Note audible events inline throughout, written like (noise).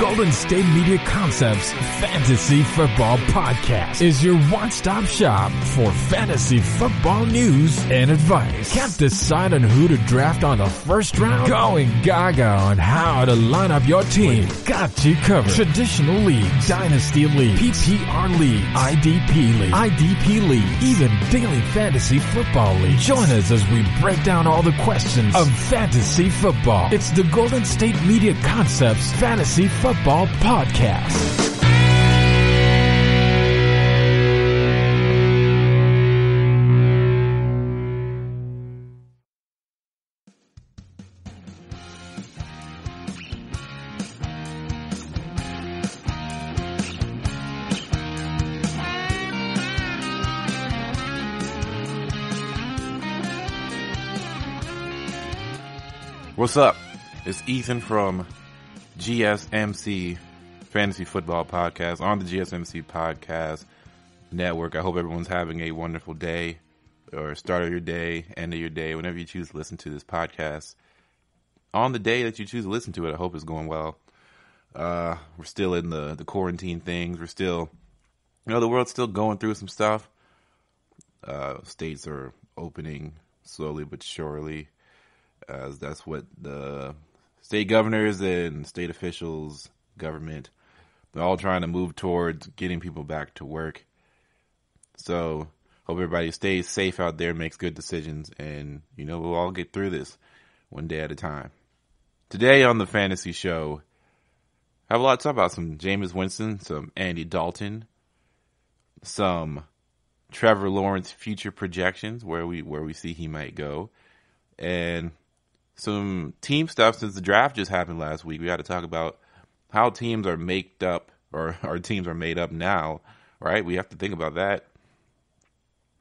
Golden State Media Concepts Fantasy Football Podcast is your one-stop shop for fantasy football news and advice. Can't decide on who to draft on the first round? Going gaga on how to line up your team. Got you covered. Traditional league, dynasty league, PPR league, IDP league, IDP league, even daily fantasy football league. Join us as we break down all the questions of fantasy football. It's the Golden State Media Concepts Fantasy Football Podcast. What's up? It's Ethan from GSMC Fantasy Football Podcast on the GSMC Podcast Network. I hope everyone's having a wonderful day or start of your day, end of your day, whenever you choose to listen to this podcast. On the day that you choose to listen to it, I hope it's going well. Uh, we're still in the, the quarantine things. We're still, you know, the world's still going through some stuff. Uh, states are opening slowly but surely as that's what the state governors and state officials, government, they're all trying to move towards getting people back to work. So hope everybody stays safe out there, makes good decisions, and you know we'll all get through this one day at a time. Today on the fantasy show, I have a lot to talk about. Some Jameis Winston, some Andy Dalton, some Trevor Lawrence future projections, where we where we see he might go, and some team stuff since the draft just happened last week. We got to talk about how teams are made up or (laughs) our teams are made up now, right? We have to think about that.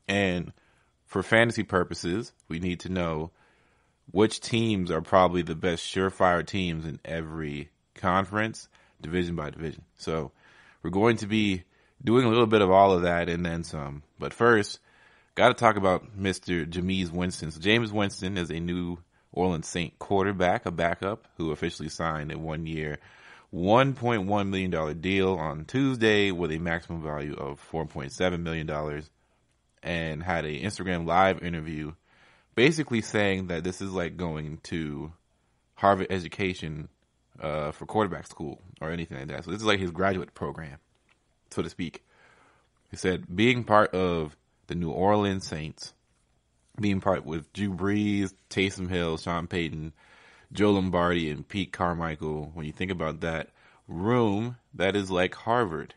And for fantasy purposes, we need to know which teams are probably the best surefire teams in every conference, division by division. So we're going to be doing a little bit of all of that and then some. But first, got to talk about Mr. Jameis Winston. So Jameis Winston is a New Orleans Saint quarterback, a backup who officially signed a one year, $1.1 million deal on Tuesday with a maximum value of $4.7 million and had an Instagram live interview basically saying that this is like going to Harvard education uh, for quarterback school or anything like that. So this is like his graduate program, so to speak. He said being part of the New Orleans Saints being part with Drew Brees, Taysom Hill, Sean Payton, Joe Lombardi, and Pete Carmichael. When you think about that room, that is like Harvard.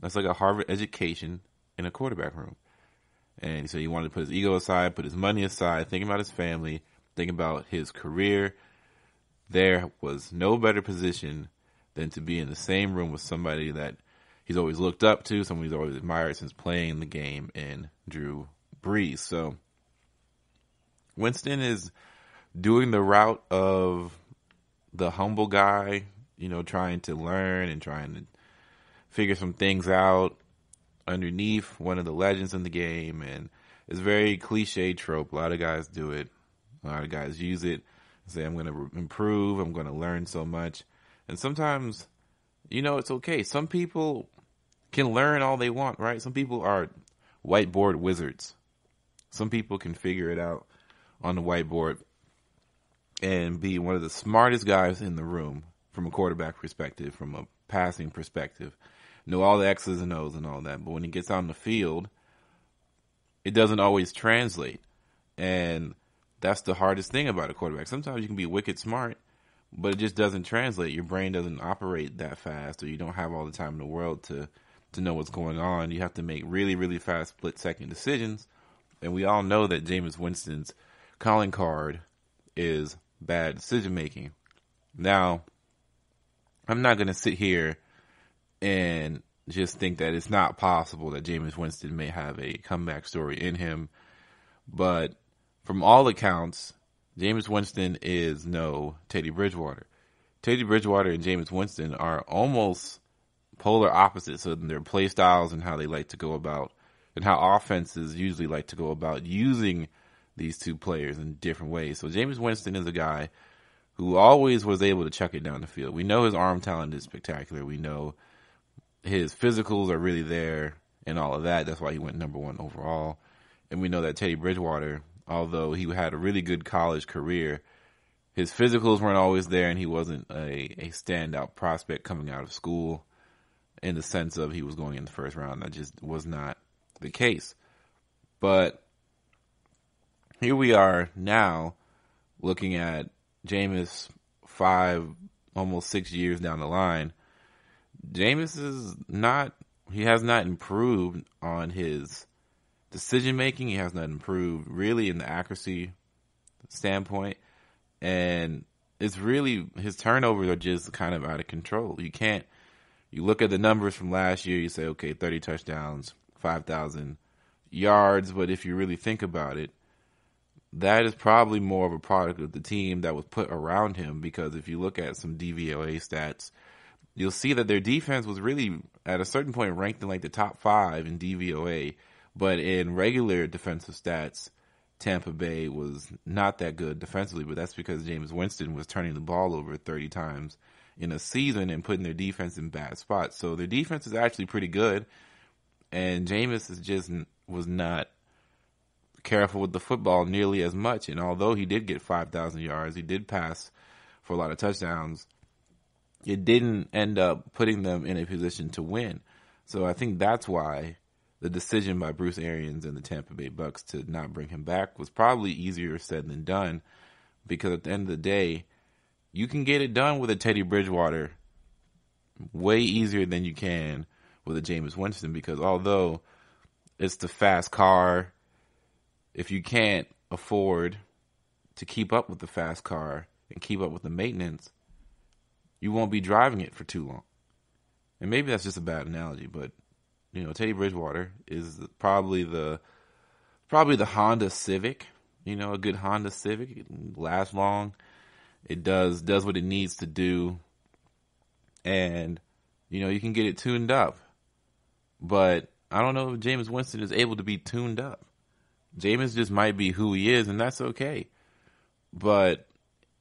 That's like a Harvard education in a quarterback room. And so he wanted to put his ego aside, put his money aside, think about his family, think about his career. There was no better position than to be in the same room with somebody that he's always looked up to, someone he's always admired since playing the game in Drew Brees. So Winston is doing the route of the humble guy, you know, trying to learn and trying to figure some things out underneath one of the legends in the game. And it's very cliche trope. A lot of guys do it. A lot of guys use it. Say, I'm going to improve. I'm going to learn so much. And sometimes, you know, it's okay. Some people can learn all they want, right? Some people are whiteboard wizards. Some people can figure it out on the whiteboard and be one of the smartest guys in the room from a quarterback perspective, from a passing perspective. Know all the X's and O's and all that. But when he gets in the field, it doesn't always translate. And that's the hardest thing about a quarterback. Sometimes you can be wicked smart, but it just doesn't translate. Your brain doesn't operate that fast, or you don't have all the time in the world to to know what's going on. You have to make really, really fast split second decisions. And we all know that Jameis Winston's calling card is bad decision making. Now, I'm not going to sit here and just think that it's not possible that Jameis Winston may have a comeback story in him. But from all accounts, Jameis Winston is no Teddy Bridgewater. Teddy Bridgewater and Jameis Winston are almost polar opposites in their play styles and how they like to go about and how offenses usually like to go about using these two players in different ways. So James Winston is a guy who always was able to chuck it down the field. We know his arm talent is spectacular. We know his physicals are really there and all of that. That's why he went number one overall. And we know that Teddy Bridgewater, although he had a really good college career, his physicals weren't always there and he wasn't a, a standout prospect coming out of school in the sense of he was going in the first round. That just was not the case. But here we are now looking at Jameis five, almost six years down the line. Jameis is not, he has not improved on his decision making. He has not improved really in the accuracy standpoint. And it's really, his turnovers are just kind of out of control. You can't, you look at the numbers from last year, you say, okay, 30 touchdowns, 5,000 yards. But if you really think about it, that is probably more of a product of the team that was put around him because if you look at some DVOA stats, you'll see that their defense was really at a certain point ranked in like the top five in DVOA, but in regular defensive stats, Tampa Bay was not that good defensively, but that's because James Winston was turning the ball over 30 times in a season and putting their defense in bad spots. So their defense is actually pretty good, and Jameis is just was not careful with the football nearly as much. And although he did get 5,000 yards, he did pass for a lot of touchdowns, it didn't end up putting them in a position to win. So I think that's why the decision by Bruce Arians and the Tampa Bay Bucks to not bring him back was probably easier said than done because at the end of the day, you can get it done with a Teddy Bridgewater way easier than you can with a Jameis Winston because although it's the fast car, if you can't afford to keep up with the fast car and keep up with the maintenance, you won't be driving it for too long. And maybe that's just a bad analogy, but you know, Teddy Bridgewater is probably the probably the Honda Civic. You know, a good Honda Civic it lasts long. It does does what it needs to do, and you know you can get it tuned up. But I don't know if James Winston is able to be tuned up. Jameis just might be who he is, and that's okay. But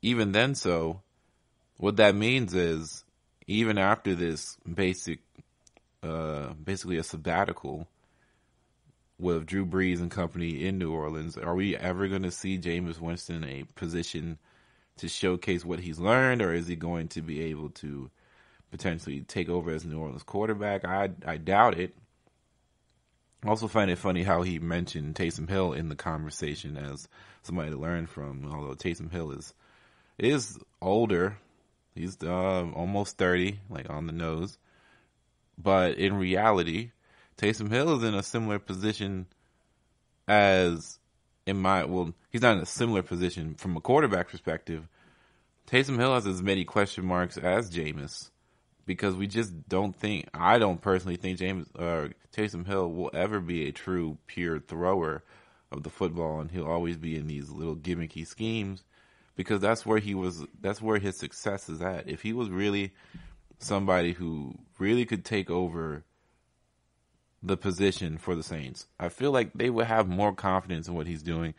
even then, so what that means is even after this basic, uh, basically a sabbatical with Drew Brees and company in New Orleans, are we ever going to see Jameis Winston in a position to showcase what he's learned, or is he going to be able to potentially take over as New Orleans quarterback? I I doubt it. I also find it funny how he mentioned Taysom Hill in the conversation as somebody to learn from. Although Taysom Hill is is older, he's uh, almost thirty, like on the nose. But in reality, Taysom Hill is in a similar position as in my well, he's not in a similar position from a quarterback perspective. Taysom Hill has as many question marks as Jameis because we just don't think I don't personally think James uh, Taysom Hill will ever be a true pure thrower of the football, and he'll always be in these little gimmicky schemes because that's where he was. That's where his success is at. If he was really somebody who really could take over the position for the Saints, I feel like they would have more confidence in what he's doing,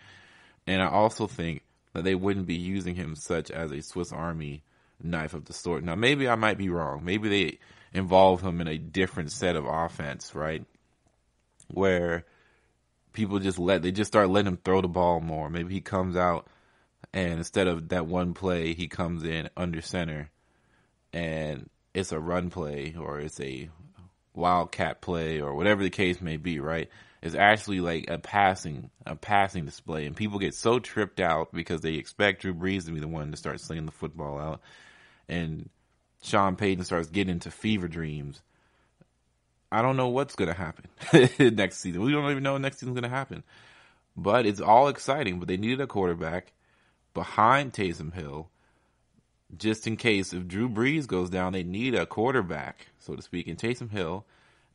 and I also think that they wouldn't be using him such as a Swiss Army knife of the sword. Now, maybe I might be wrong. Maybe they involve him in a different set of offense, right? Where people just let they just start letting him throw the ball more. Maybe he comes out and instead of that one play, he comes in under center and it's a run play or it's a wildcat play or whatever the case may be, right? It's actually like a passing, a passing display, and people get so tripped out because they expect Drew Brees to be the one to start slinging the football out, and Sean Payton starts getting into fever dreams. I don't know what's going to happen (laughs) next season. We don't even know next season's going to happen. But it's all exciting. But they needed a quarterback behind Taysom Hill just in case if Drew Brees goes down, they need a quarterback, so to speak. And Taysom Hill,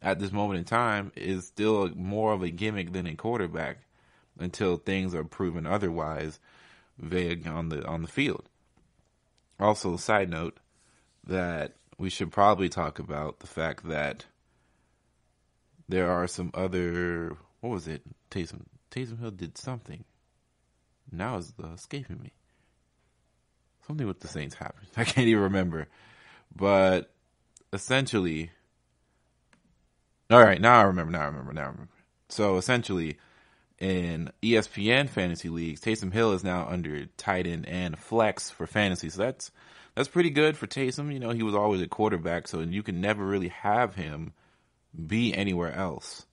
at this moment in time, is still more of a gimmick than a quarterback until things are proven otherwise vague on the on the field. Also, side note that we should probably talk about the fact that there are some other what was it? Taysom Taysom Hill did something. Now is uh, escaping me. something with the Saints happened. (laughs) I can't even remember. But essentially, all right, now I remember. Now I remember. Now I remember. So essentially, in ESPN fantasy leagues, Taysom Hill is now under tight end and flex for fantasy. So that's that's pretty good for Taysom. You know, he was always a quarterback, so you can never really have him be anywhere else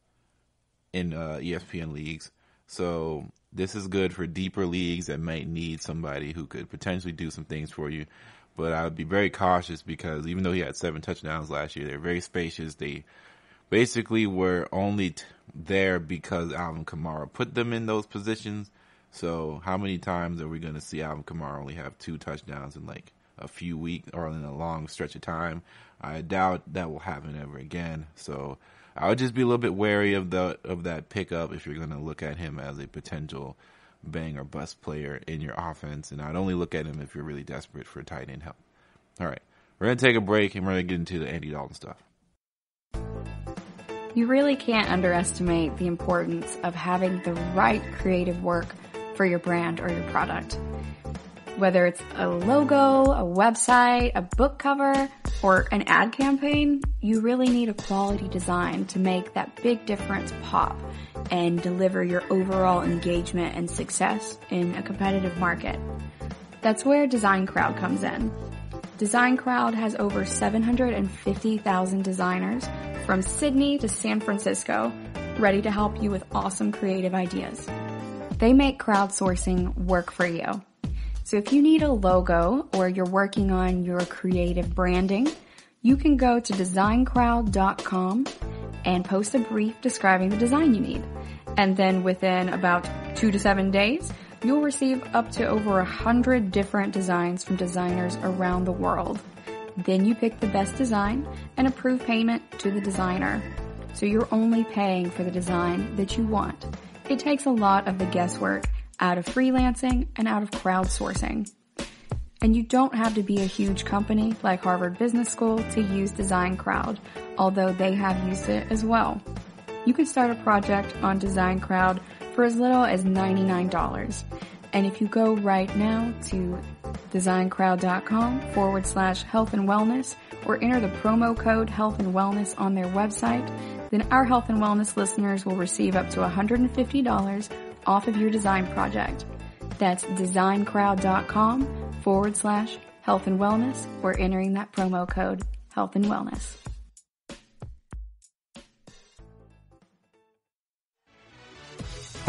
in uh, ESPN leagues. So this is good for deeper leagues that might need somebody who could potentially do some things for you. But I would be very cautious because even though he had seven touchdowns last year, they're very spacious. They basically were only t- there because Alvin Kamara put them in those positions. So how many times are we going to see Alvin Kamara only have two touchdowns in like a few weeks or in a long stretch of time? I doubt that will happen ever again. So I would just be a little bit wary of the of that pickup if you're going to look at him as a potential bang or bust player in your offense, and I'd only look at him if you're really desperate for tight end help. All right, we're going to take a break and we're going to get into the Andy Dalton stuff. You really can't underestimate the importance of having the right creative work for your brand or your product. Whether it's a logo, a website, a book cover, or an ad campaign, you really need a quality design to make that big difference pop and deliver your overall engagement and success in a competitive market. That's where Design Crowd comes in. Design Crowd has over 750,000 designers from Sydney to San Francisco ready to help you with awesome creative ideas. They make crowdsourcing work for you. So if you need a logo or you're working on your creative branding, you can go to designcrowd.com and post a brief describing the design you need. And then within about two to seven days, you'll receive up to over a hundred different designs from designers around the world. Then you pick the best design and approve payment to the designer. So you're only paying for the design that you want. It takes a lot of the guesswork out of freelancing and out of crowdsourcing. And you don't have to be a huge company like Harvard Business School to use Design Crowd, although they have used it as well. You can start a project on Design Crowd for as little as $99. And if you go right now to designcrowd.com forward slash health and wellness or enter the promo code health and wellness on their website, then our health and wellness listeners will receive up to $150 off of your design project. That's designcrowd.com forward slash health and wellness or entering that promo code health and wellness.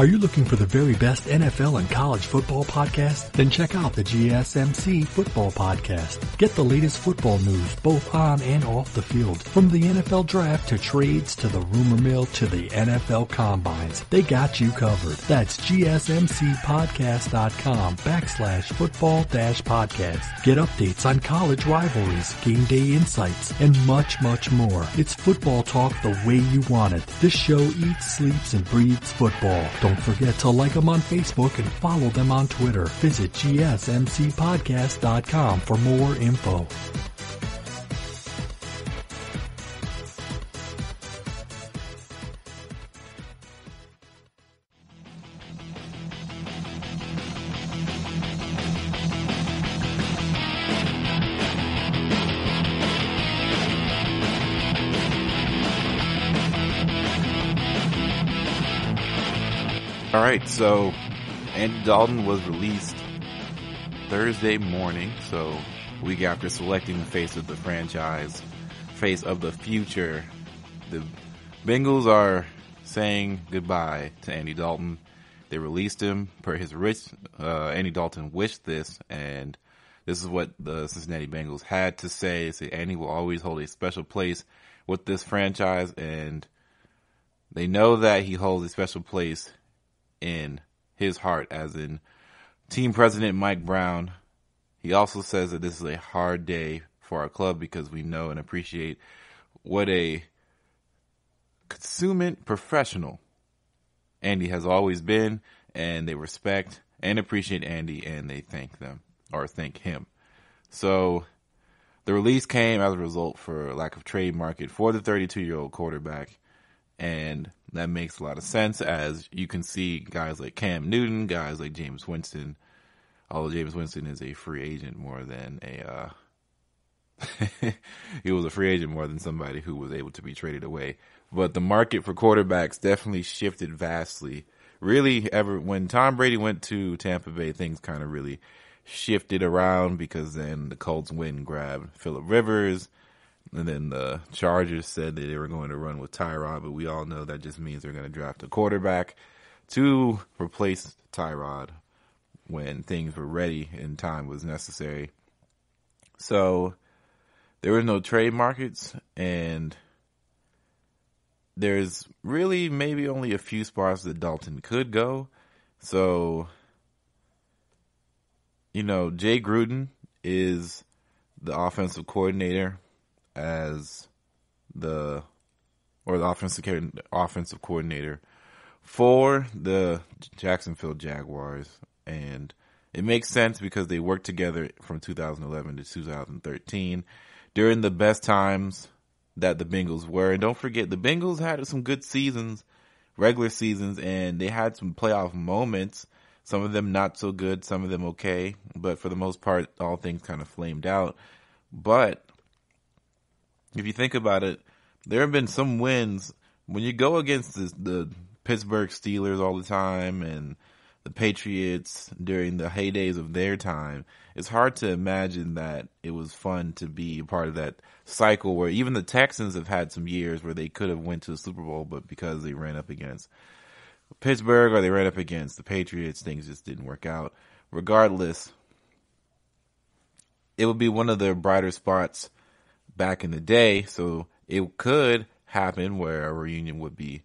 Are you looking for the very best NFL and college football podcast? Then check out the GSMC Football Podcast. Get the latest football news both on and off the field. From the NFL draft to trades to the rumor mill to the NFL combines. They got you covered. That's GSMCpodcast.com backslash football dash podcast. Get updates on college rivalries, game day insights, and much, much more. It's football talk the way you want it. This show eats, sleeps, and breathes football. Don't forget to like them on Facebook and follow them on Twitter. Visit gsmcpodcast.com for more info. All right, so Andy Dalton was released Thursday morning, so week after selecting the face of the franchise, face of the future. The Bengals are saying goodbye to Andy Dalton. They released him per his rich. Uh, Andy Dalton wished this, and this is what the Cincinnati Bengals had to say. They say Andy will always hold a special place with this franchise, and they know that he holds a special place in his heart, as in team president Mike Brown. He also says that this is a hard day for our club because we know and appreciate what a consummate professional Andy has always been, and they respect and appreciate Andy, and they thank them or thank him. So the release came as a result for lack of trade market for the 32 year old quarterback, and that makes a lot of sense as you can see guys like Cam Newton, guys like James Winston although James Winston is a free agent more than a uh, (laughs) he was a free agent more than somebody who was able to be traded away. But the market for quarterbacks definitely shifted vastly. Really, ever when Tom Brady went to Tampa Bay, things kind of really shifted around because then the Colts went and grabbed Philip Rivers. And then the Chargers said that they were going to run with Tyrod, but we all know that just means they're going to draft a quarterback to replace Tyrod when things were ready and time was necessary. So there were no trade markets and there's really maybe only a few spots that Dalton could go. So, you know, Jay Gruden is the offensive coordinator as the or the offensive offensive coordinator for the Jacksonville Jaguars and it makes sense because they worked together from 2011 to 2013 during the best times that the Bengals were. And don't forget, the Bengals had some good seasons, regular seasons, and they had some playoff moments. Some of them not so good, some of them okay, but for the most part, all things kind of flamed out. But if you think about it, there have been some wins when you go against the, Pittsburgh Steelers all the time and the Patriots during the heydays of their time, it's hard to imagine that it was fun to be a part of that cycle where even the Texans have had some years where they could have went to the Super Bowl, but because they ran up against Pittsburgh or they ran up against the Patriots, things just didn't work out. Regardless, it would be one of the brighter spots back in the day, so it could happen where a reunion would be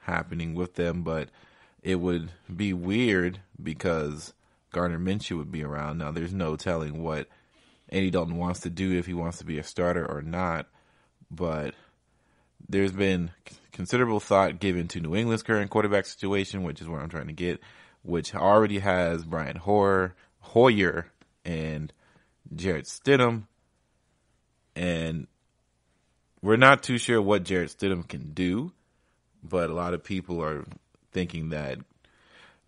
happening with them, but it would be weird because Gardner Minshew would be around. Now, there's no telling what Andy Dalton wants to do if he wants to be a starter or not, but there's been considerable thought given to New England's current quarterback situation, which is where I'm trying to get, which already has Brian Hoyer, Hoyer and Jarrett Stidham, and we're not too sure what Jarrett Stidham can do, but a lot of people are thinking that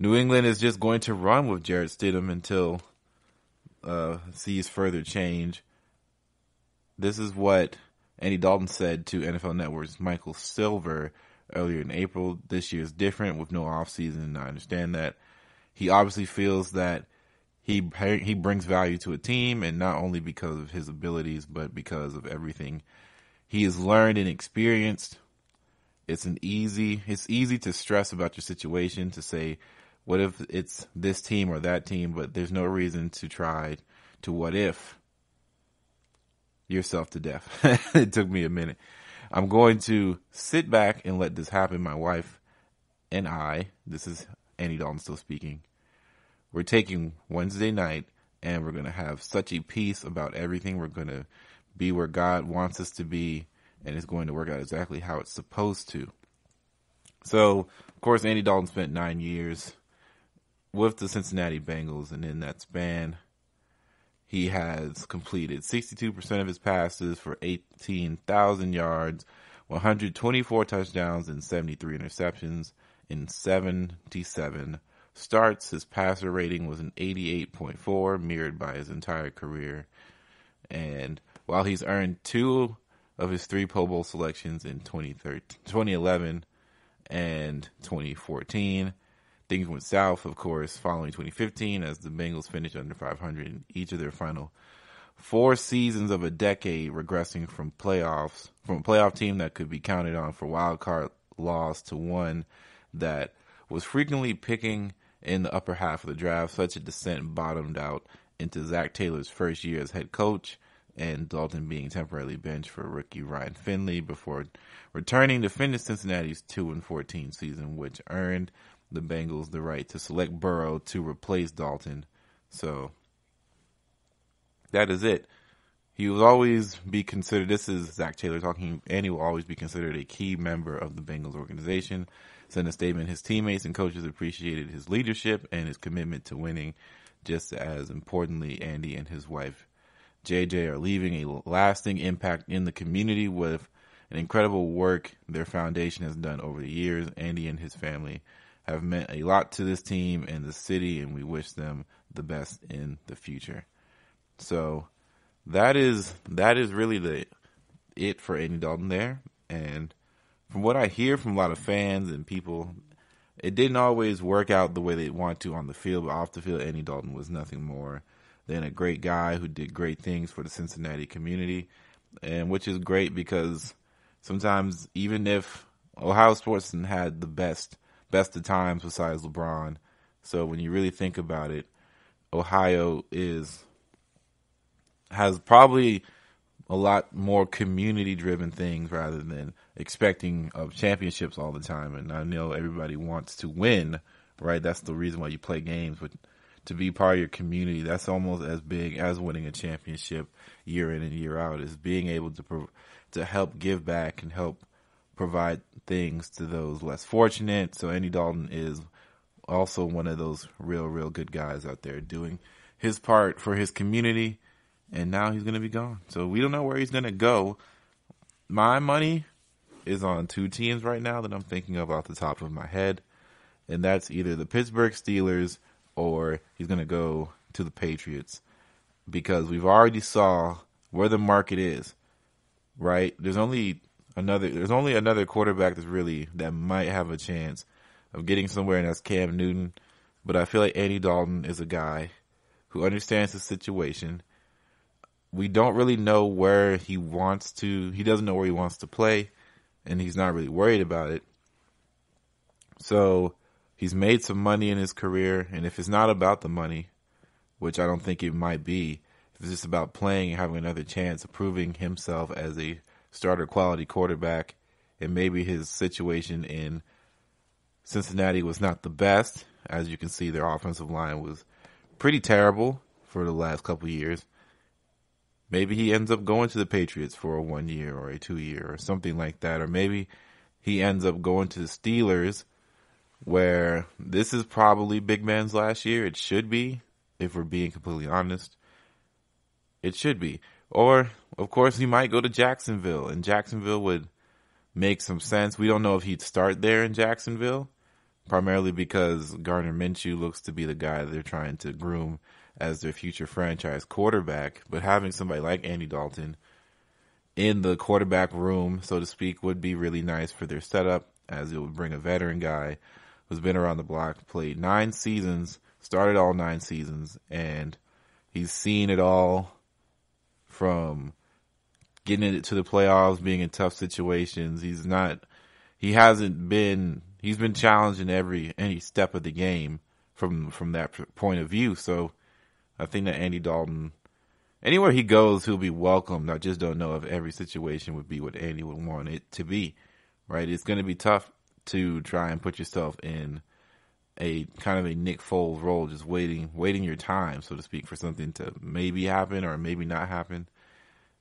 New England is just going to run with Jarrett Stidham until uh, sees further change. This is what Andy Dalton said to NFL Network's Michael Silver earlier in April. This year is different with no offseason. And I understand that. He obviously feels that he he brings value to a team, and not only because of his abilities, but because of everything he has learned and experienced it's an easy, it's easy to stress about your situation to say, what if it's this team or that team, but there's no reason to try to what if yourself to death. (laughs) it took me a minute. I'm going to sit back and let this happen. My wife and I, this is Andy Dalton still speaking. We're taking Wednesday night and we're going to have such a peace about everything. We're going to be where God wants us to be and it's going to work out exactly how it's supposed to. So, of course, Andy Dalton spent nine years with the Cincinnati Bengals, and in that span, he has completed 62% of his passes for 18,000 yards, 124 touchdowns, and 73 interceptions in 77 starts. His passer rating was an 88.4, mirrored by his entire career. And while he's earned two of his three Pro Bowl selections in 2011 and 2014. Things went south, of course, following 2015 as the Bengals finished under 500 in each of their final four seasons of a decade, regressing from playoffs from a playoff team that could be counted on for wild card loss to one that was frequently picking in the upper half of the draft. Such a descent bottomed out into Zac Taylor's first year as head coach and Dalton being temporarily benched for rookie Ryan Finley before returning to finish Cincinnati's 2 and 14 season, which earned the Bengals the right to select Burrow to replace Dalton. So that is it. He will always be considered, this is Zach Taylor talking, and he will always be considered a key member of the Bengals organization. Sent a statement, his teammates and coaches appreciated his leadership and his commitment to winning, just as importantly, Andy and his wife JJ are leaving a lasting impact in the community with an incredible work their foundation has done over the years. Andy and his family have meant a lot to this team and the city, and we wish them the best in the future. So that is that is really the it for Andy Dalton there. And from what I hear from a lot of fans and people, it didn't always work out the way they want to on the field, but off the field, Andy Dalton was nothing more than a great guy who did great things for the Cincinnati community, and which is great because sometimes even if Ohio sports had the best best of times besides LeBron, so when you really think about it, Ohio is has probably a lot more community driven things rather than expecting of championships all the time. And I know everybody wants to win, right? That's the reason why you play games, but to be part of your community, that's almost as big as winning a championship year in and year out is being able to, pro- to help give back and help provide things to those less fortunate. So Andy Dalton is also one of those real, real good guys out there doing his part for his community and now he's going to be gone. So we don't know where he's going to go. My money is on two teams right now that I'm thinking of off the top of my head, and that's either the Pittsburgh Steelers or he's going to go to the Patriots because we've already saw where the market is. Right? There's only another there's only another quarterback that's really that might have a chance of getting somewhere and that's Cam Newton, but I feel like Andy Dalton is a guy who understands the situation we don't really know where he wants to. He doesn't know where he wants to play, and he's not really worried about it. So he's made some money in his career, and if it's not about the money, which I don't think it might be, if it's just about playing and having another chance of proving himself as a starter quality quarterback, and maybe his situation in Cincinnati was not the best. As you can see, their offensive line was pretty terrible for the last couple years. Maybe he ends up going to the Patriots for a one year or a two year or something like that. Or maybe he ends up going to the Steelers where this is probably Big Ben's last year. It should be, if we're being completely honest. It should be. Or, of course, he might go to Jacksonville, and Jacksonville would make some sense. We don't know if he'd start there in Jacksonville, primarily because Gardner Minshew looks to be the guy they're trying to groom as their future franchise quarterback, but having somebody like Andy Dalton in the quarterback room, so to speak, would be really nice for their setup as it would bring a veteran guy who's been around the block, played nine seasons, started all nine seasons, and he's seen it all from getting it to the playoffs, being in tough situations. He's not, he hasn't been, he's been challenged in every, any step of the game from, from that point of view. So I think that Andy Dalton, anywhere he goes, he'll be welcomed. I just don't know if every situation would be what Andy would want it to be. Right? It's going to be tough to try and put yourself in a kind of a Nick Foles role, just waiting, waiting your time, so to speak, for something to maybe happen or maybe not happen.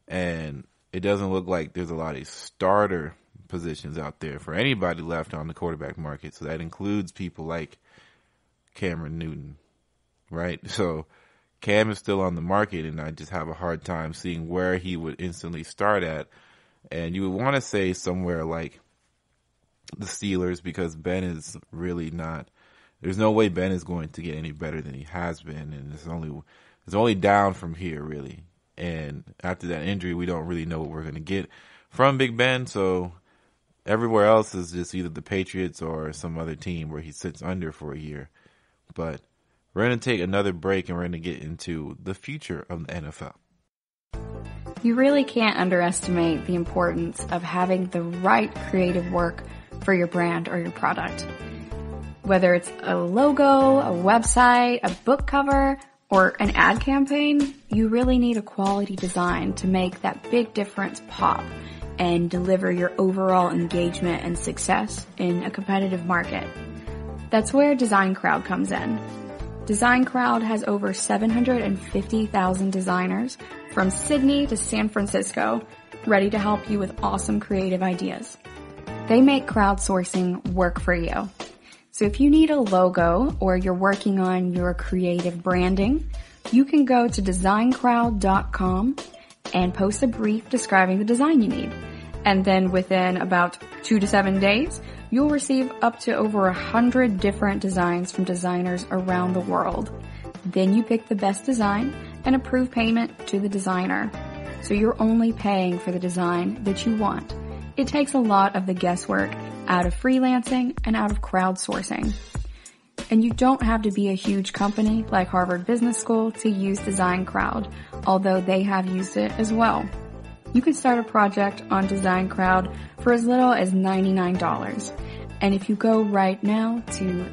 And it doesn't look like there's a lot of starter positions out there for anybody left on the quarterback market. So that includes people like Cameron Newton, right? (laughs) So Cam is still on the market, and I just have a hard time seeing where he would instantly start at. And you would want to say somewhere like the Steelers because Ben is really not. There's no way Ben is going to get any better than he has been, and it's only it's only down from here really. And after that injury, we don't really know what we're going to get from Big Ben. So everywhere else is just either the Patriots or some other team where he sits under for a year. But we're going to take another break and we're going to get into the future of the NFL. You really can't underestimate the importance of having the right creative work for your brand or your product. Whether it's a logo, a website, a book cover, or an ad campaign, you really need a quality design to make that big difference pop and deliver your overall engagement and success in a competitive market. That's where Design Crowd comes in. Design Crowd has over 750,000 designers from Sydney to San Francisco ready to help you with awesome creative ideas. They make crowdsourcing work for you. So if you need a logo or you're working on your creative branding, you can go to designcrowd.com and post a brief describing the design you need. And then within about two to seven days, You'll receive up to over a hundred different designs from designers around the world. Then you pick the best design and approve payment to the designer. So you're only paying for the design that you want. It takes a lot of the guesswork out of freelancing and out of crowdsourcing. And you don't have to be a huge company like Harvard Business School to use Design Crowd, although they have used it as well. You can start a project on Design Crowd for as little as $99. And if you go right now to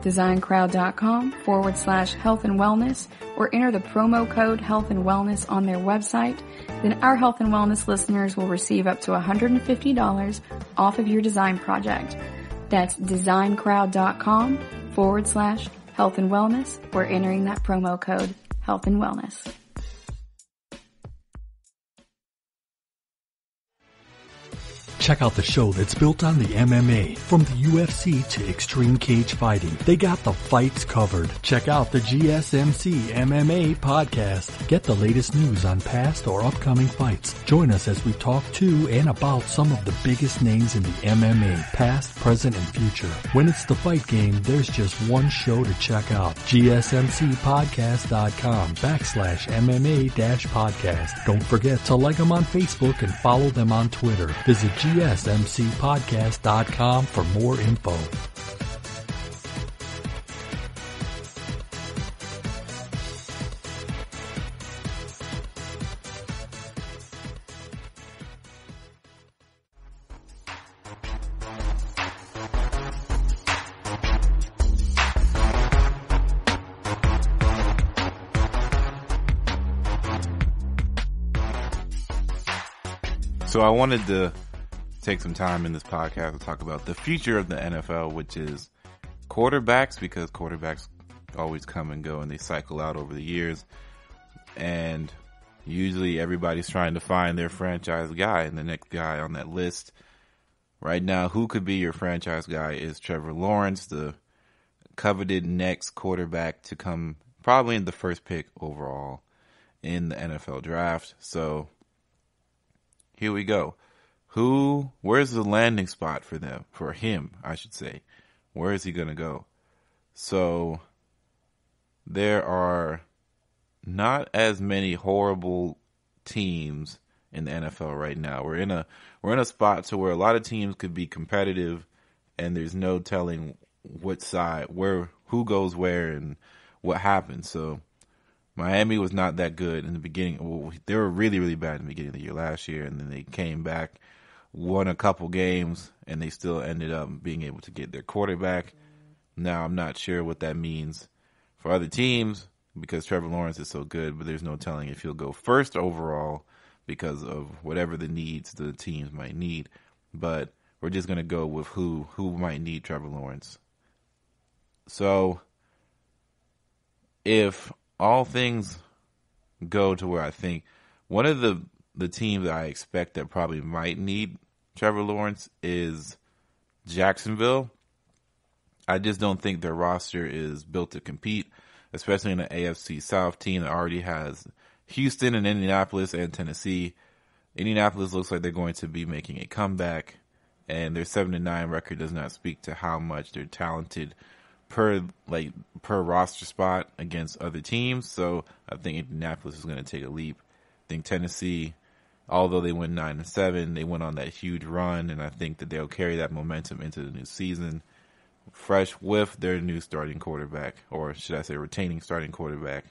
designcrowd.com forward slash health and wellness or enter the promo code health and wellness on their website, then our health and wellness listeners will receive up to $150 off of your design project. That's designcrowd.com forward slash health and wellness or entering that promo code health and wellness. Check out the show that's built on the MMA. From the UFC to extreme cage fighting, they got the fights covered. Check out the GSMC MMA podcast. Get the latest news on past or upcoming fights. Join us as we talk to and about some of the biggest names in the MMA, past, present, and future. When it's the fight game, there's just one show to check out. GSMCpodcast.com backslash MMA dash podcast. Don't forget to like them on Facebook and follow them on Twitter. Visit gsmcpodcast.com for more info. So I wanted to take some time in this podcast to talk about the future of the NFL, which is quarterbacks, because quarterbacks always come and go and they cycle out over the years. And usually everybody's trying to find their franchise guy and the next guy on that list. Right now, who could be your franchise guy is Trevor Lawrence, the coveted next quarterback to come probably in the first pick overall in the NFL draft. So here we go. Who, where's the landing spot for them, for him, I should say? Where is he going to go? So there are not as many horrible teams in the NFL right now. We're in a we're in a spot to where a lot of teams could be competitive and there's no telling what side where who goes where and what happens. So Miami was not that good in the beginning. Well, they were really really bad in the beginning of the year last year and then they came back, won a couple games and they still ended up being able to get their quarterback. Now I'm not sure what that means for other teams because Trevor Lawrence is so good, but there's no telling if he'll go first overall because of whatever the needs the teams might need. But we're just gonna go with who who might need Trevor Lawrence. So if all things go to where I think one of the the team that I expect that probably might need Trevor Lawrence is Jacksonville. I just don't think their roster is built to compete, especially in an AFC South team that already has Houston and Indianapolis and Tennessee. Indianapolis looks like they're going to be making a comeback, and their seven and nine record does not speak to how much they're talented per like per roster spot against other teams. So I think Indianapolis is going to take a leap. I think Tennessee, although they went nine and seven, they went on that huge run, and I think that they'll carry that momentum into the new season fresh with their new starting quarterback, or should I say, retaining starting quarterback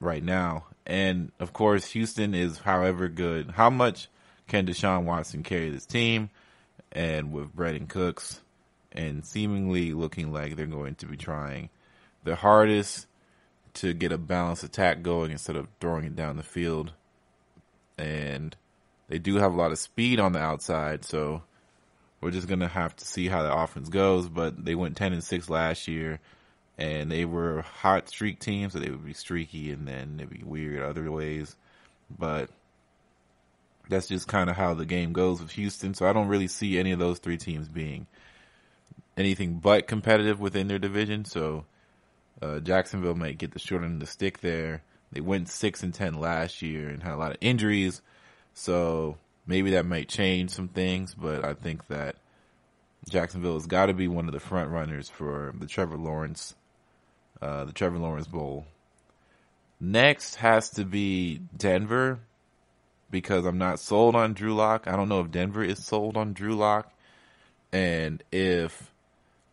right now. And of course, Houston is, however good. How much can Deshaun Watson carry this team? And with Brandin Cooks, and seemingly looking like they're going to be trying the hardest to get a balanced attack going instead of throwing it down the field. And they do have a lot of speed on the outside, so we're just gonna have to see how the offense goes. But they went ten and six last year, and they were hot streak team, so they would be streaky, and then they'd be weird other ways. But that's just kind of how the game goes with Houston. So I don't really see any of those three teams being anything but competitive within their division. So uh, Jacksonville might get the short end of the stick there. They went six and ten last year and had a lot of injuries, so maybe that might change some things. But I think that Jacksonville has got to be one of the front runners for the Trevor Lawrence, uh, the Trevor Lawrence Bowl. Next has to be Denver because I'm not sold on Drew Lock. I don't know if Denver is sold on Drew Lock. And if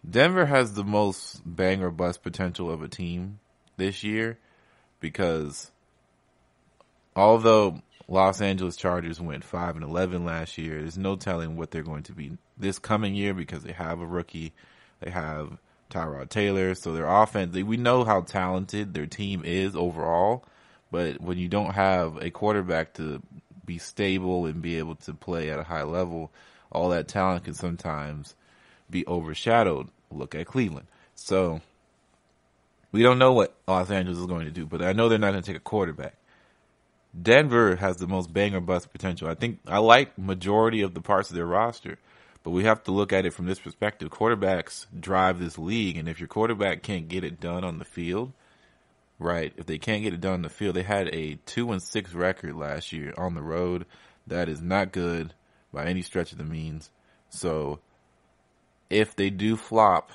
Denver has the most bang or bust potential of a team this year because although Los Angeles Chargers went 5 and 11 last year, there's no telling what they're going to be this coming year because they have a rookie, they have Tyrod Taylor, so their offense, we know how talented their team is overall, but when you don't have a quarterback to be stable and be able to play at a high level, all that talent can sometimes be overshadowed. Look at Cleveland. So we don't know what Los Angeles is going to do, but I know they're not going to take a quarterback. Denver has the most banger bust potential. I think I like majority of the parts of their roster, but we have to look at it from this perspective. Quarterbacks drive this league, and if your quarterback can't get it done on the field, right? If they can't get it done on the field, they had a two and six record last year on the road. That is not good by any stretch of the means. So if they do flop,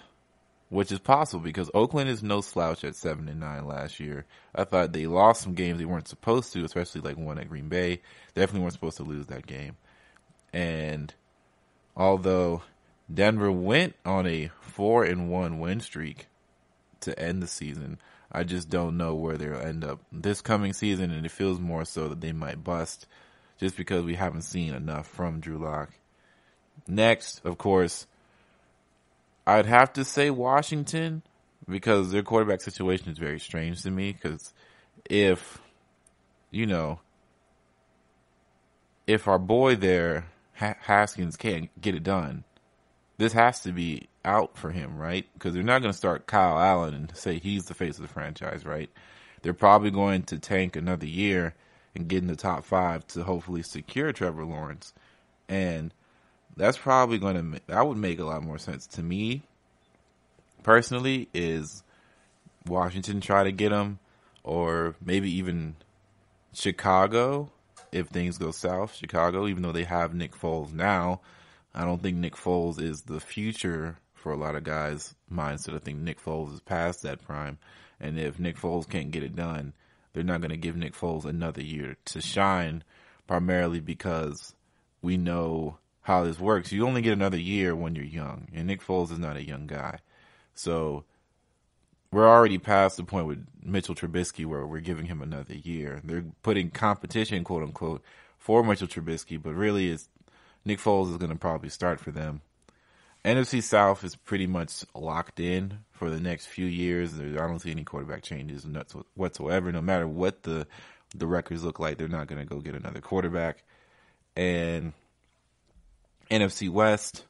which is possible because Oakland is no slouch at seven and nine last year. I thought they lost some games they weren't supposed to, especially like one at Green Bay. Definitely weren't supposed to lose that game. And although Denver went on a four and one win streak to end the season, I just don't know where they'll end up this coming season, and it feels more so that they might bust just because we haven't seen enough from Drew Lock. Next, of course, I'd have to say Washington because their quarterback situation is very strange to me. Because if, you know, if our boy there, Haskins, can't get it done, this has to be out for him, right? Because they're not going to start Kyle Allen and say he's the face of the franchise, right? They're probably going to tank another year and get in the top five to hopefully secure Trevor Lawrence. And that's probably going to that would make a lot more sense to me personally is Washington try to get him or maybe even Chicago if things go south. Chicago even though they have Nick Foles now I don't think Nick Foles is the future for a lot of guys mindset I think Nick Foles is past that prime. And if Nick Foles can't get it done they're not going to give Nick Foles another year to shine primarily because we know how this works. You only get another year when you're young, and Nick Foles is not a young guy. So we're already past the point with Mitchell Trubisky where we're giving him another year. They're putting competition, quote unquote, for Mitchell Trubisky, but really is Nick Foles is going to probably start for them. NFC South is pretty much locked in for the next few years. I don't see any quarterback changes whatsoever. No matter what the the records look like, they're not going to go get another quarterback. And NFC West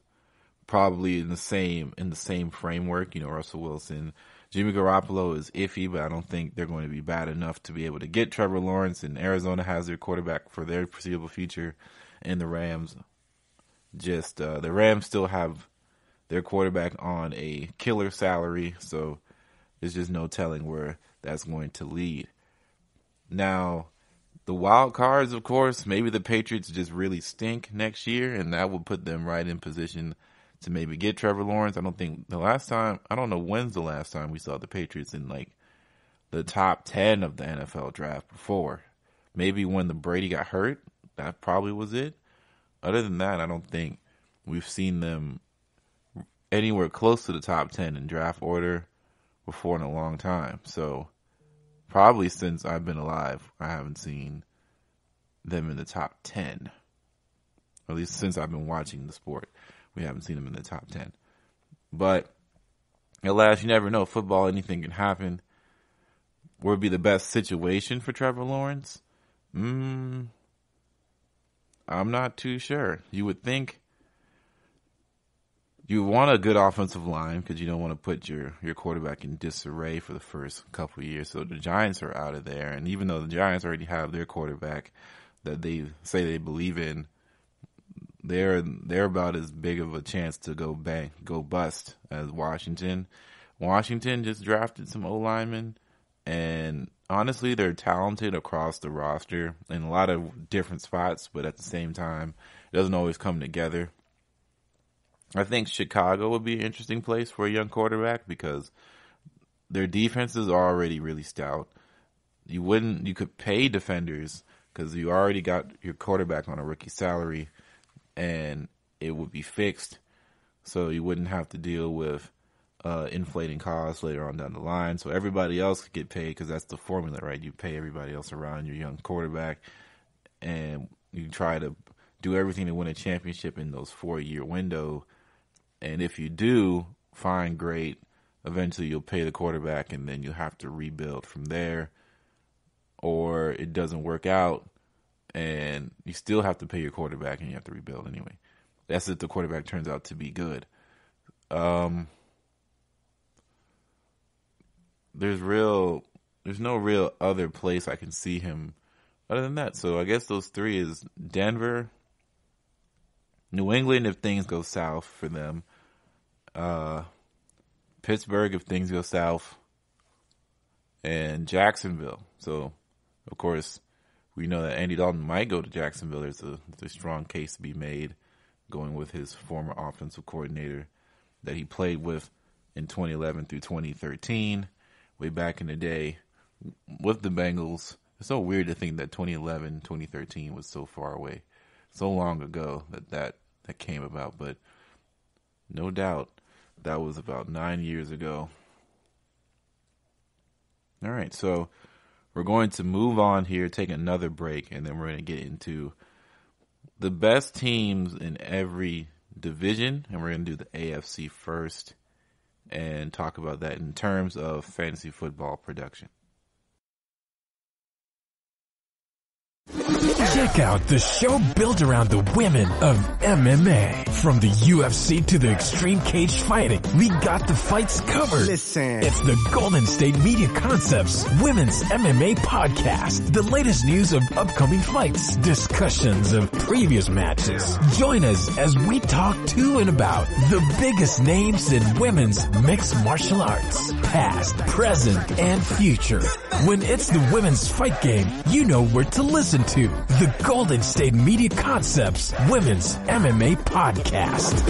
probably in the same in the same framework. You know, Russell Wilson, Jimmy Garoppolo is iffy, but I don't think they're going to be bad enough to be able to get Trevor Lawrence. And Arizona has their quarterback for their foreseeable future, and the Rams just uh, the Rams still have their quarterback on a killer salary, so there's just no telling where that's going to lead. Now, the wild cards, of course, maybe the Patriots just really stink next year, and that will put them right in position to maybe get Trevor Lawrence. I don't think the last time, I don't know when's the last time we saw the Patriots in like the top 10 of the NFL draft before. Maybe when the Brady got hurt, that probably was it. Other than that, I don't think we've seen them anywhere close to the top 10 in draft order before in a long time. So, probably since I've been alive, I haven't seen them in the top 10. Or at least since I've been watching the sport, we haven't seen them in the top 10. But at last, you never know. Football, anything can happen. Would be the best situation for Trevor Lawrence? Mm, I'm not too sure. You would think you want a good offensive line because you don't want to put your, your quarterback in disarray for the first couple of years. So the Giants are out of there, and even though the Giants already have their quarterback that they say they believe in, they're they're about as big of a chance to go bang go bust as Washington. Washington just drafted some O linemen, and honestly, they're talented across the roster in a lot of different spots, but at the same time, it doesn't always come together I think Chicago would be an interesting place for a young quarterback because their defenses are already really stout. You wouldn't, you could pay defenders because you already got your quarterback on a rookie salary and it would be fixed. So you wouldn't have to deal with uh, inflating costs later on down the line. So everybody else could get paid because that's the formula, right? You pay everybody else around your young quarterback and you try to do everything to win a championship in those four year window. And if you do, fine, great. Eventually you'll pay the quarterback and then you'll have to rebuild from there. Or it doesn't work out and you still have to pay your quarterback and you have to rebuild anyway. That's if the quarterback turns out to be good. Um, there's real, there's no real other place I can see him other than that. So I guess those three is Denver, New England if things go south for them, uh, Pittsburgh if things go south, and Jacksonville. So, of course, we know that Andy Dalton might go to Jacksonville. There's a, there's a strong case to be made going with his former offensive coordinator that he played with in 2011 through 2013, way back in the day with the Bengals. It's so weird to think that 2011, 2013 was so far away, so long ago that that, that came about. But no doubt that was about nine years ago. All right, so we're going to move on here, take another break, and then we're going to get into the best teams in every division, and we're going to do the AFC first and talk about that in terms of fantasy football production. Check out the show built around the women of MMA. From the UFC to the extreme cage fighting, we got the fights covered. Listen. It's the Golden State Media Concepts Women's MMA Podcast. The latest news of upcoming fights, discussions of previous matches. Join us as we talk to and about the biggest names in women's mixed martial arts. Past, present, and future. When it's the women's fight game, you know where to listen to. The Golden State Media Concepts Women's MMA Podcast.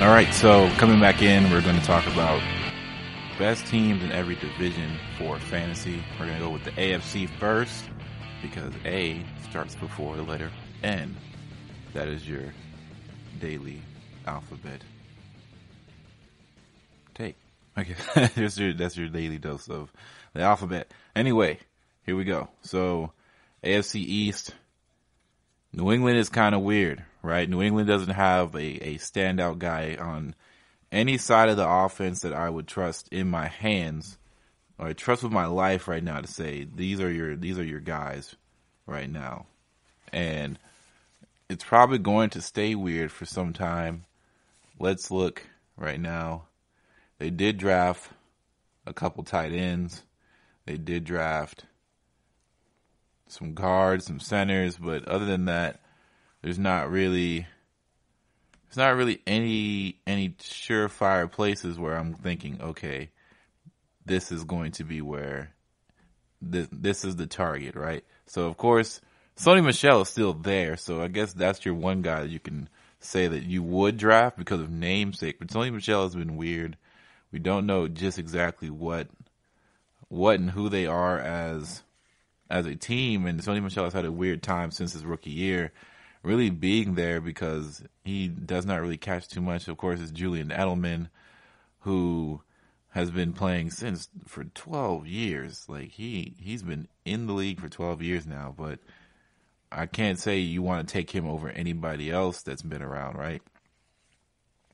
All right, so coming back in, we're going to talk about best teams in every division for fantasy. We're going to go with the AFC first because A starts before the letter N. That is your daily alphabet take. Okay, (laughs) that's your that's your daily dose of the alphabet. Anyway, here we go. So AFC East, New England is kind of weird, right? New England doesn't have a, a standout guy on any side of the offense that I would trust in my hands or I trust with my life right now to say these are your these are your guys right now. And it's probably going to stay weird for some time. Let's look right now. They did draft a couple tight ends. They did draft some guards, some centers, but other than that, there's not really there's not really any any surefire places where I'm thinking, okay, this is going to be where this this is the target, right? So of course, Sony Michel is still there, so I guess that's your one guy that you can say that you would draft because of namesake. But Sony Michel has been weird. We don't know just exactly what what and who they are as as a team, and Sony Michel has had a weird time since his rookie year, really being there because he does not really catch too much. Of course, it's Julian Edelman, who has been playing since for 12 years. Like he he's been in the league for 12 years now, but I can't say you want to take him over anybody else that's been around, right?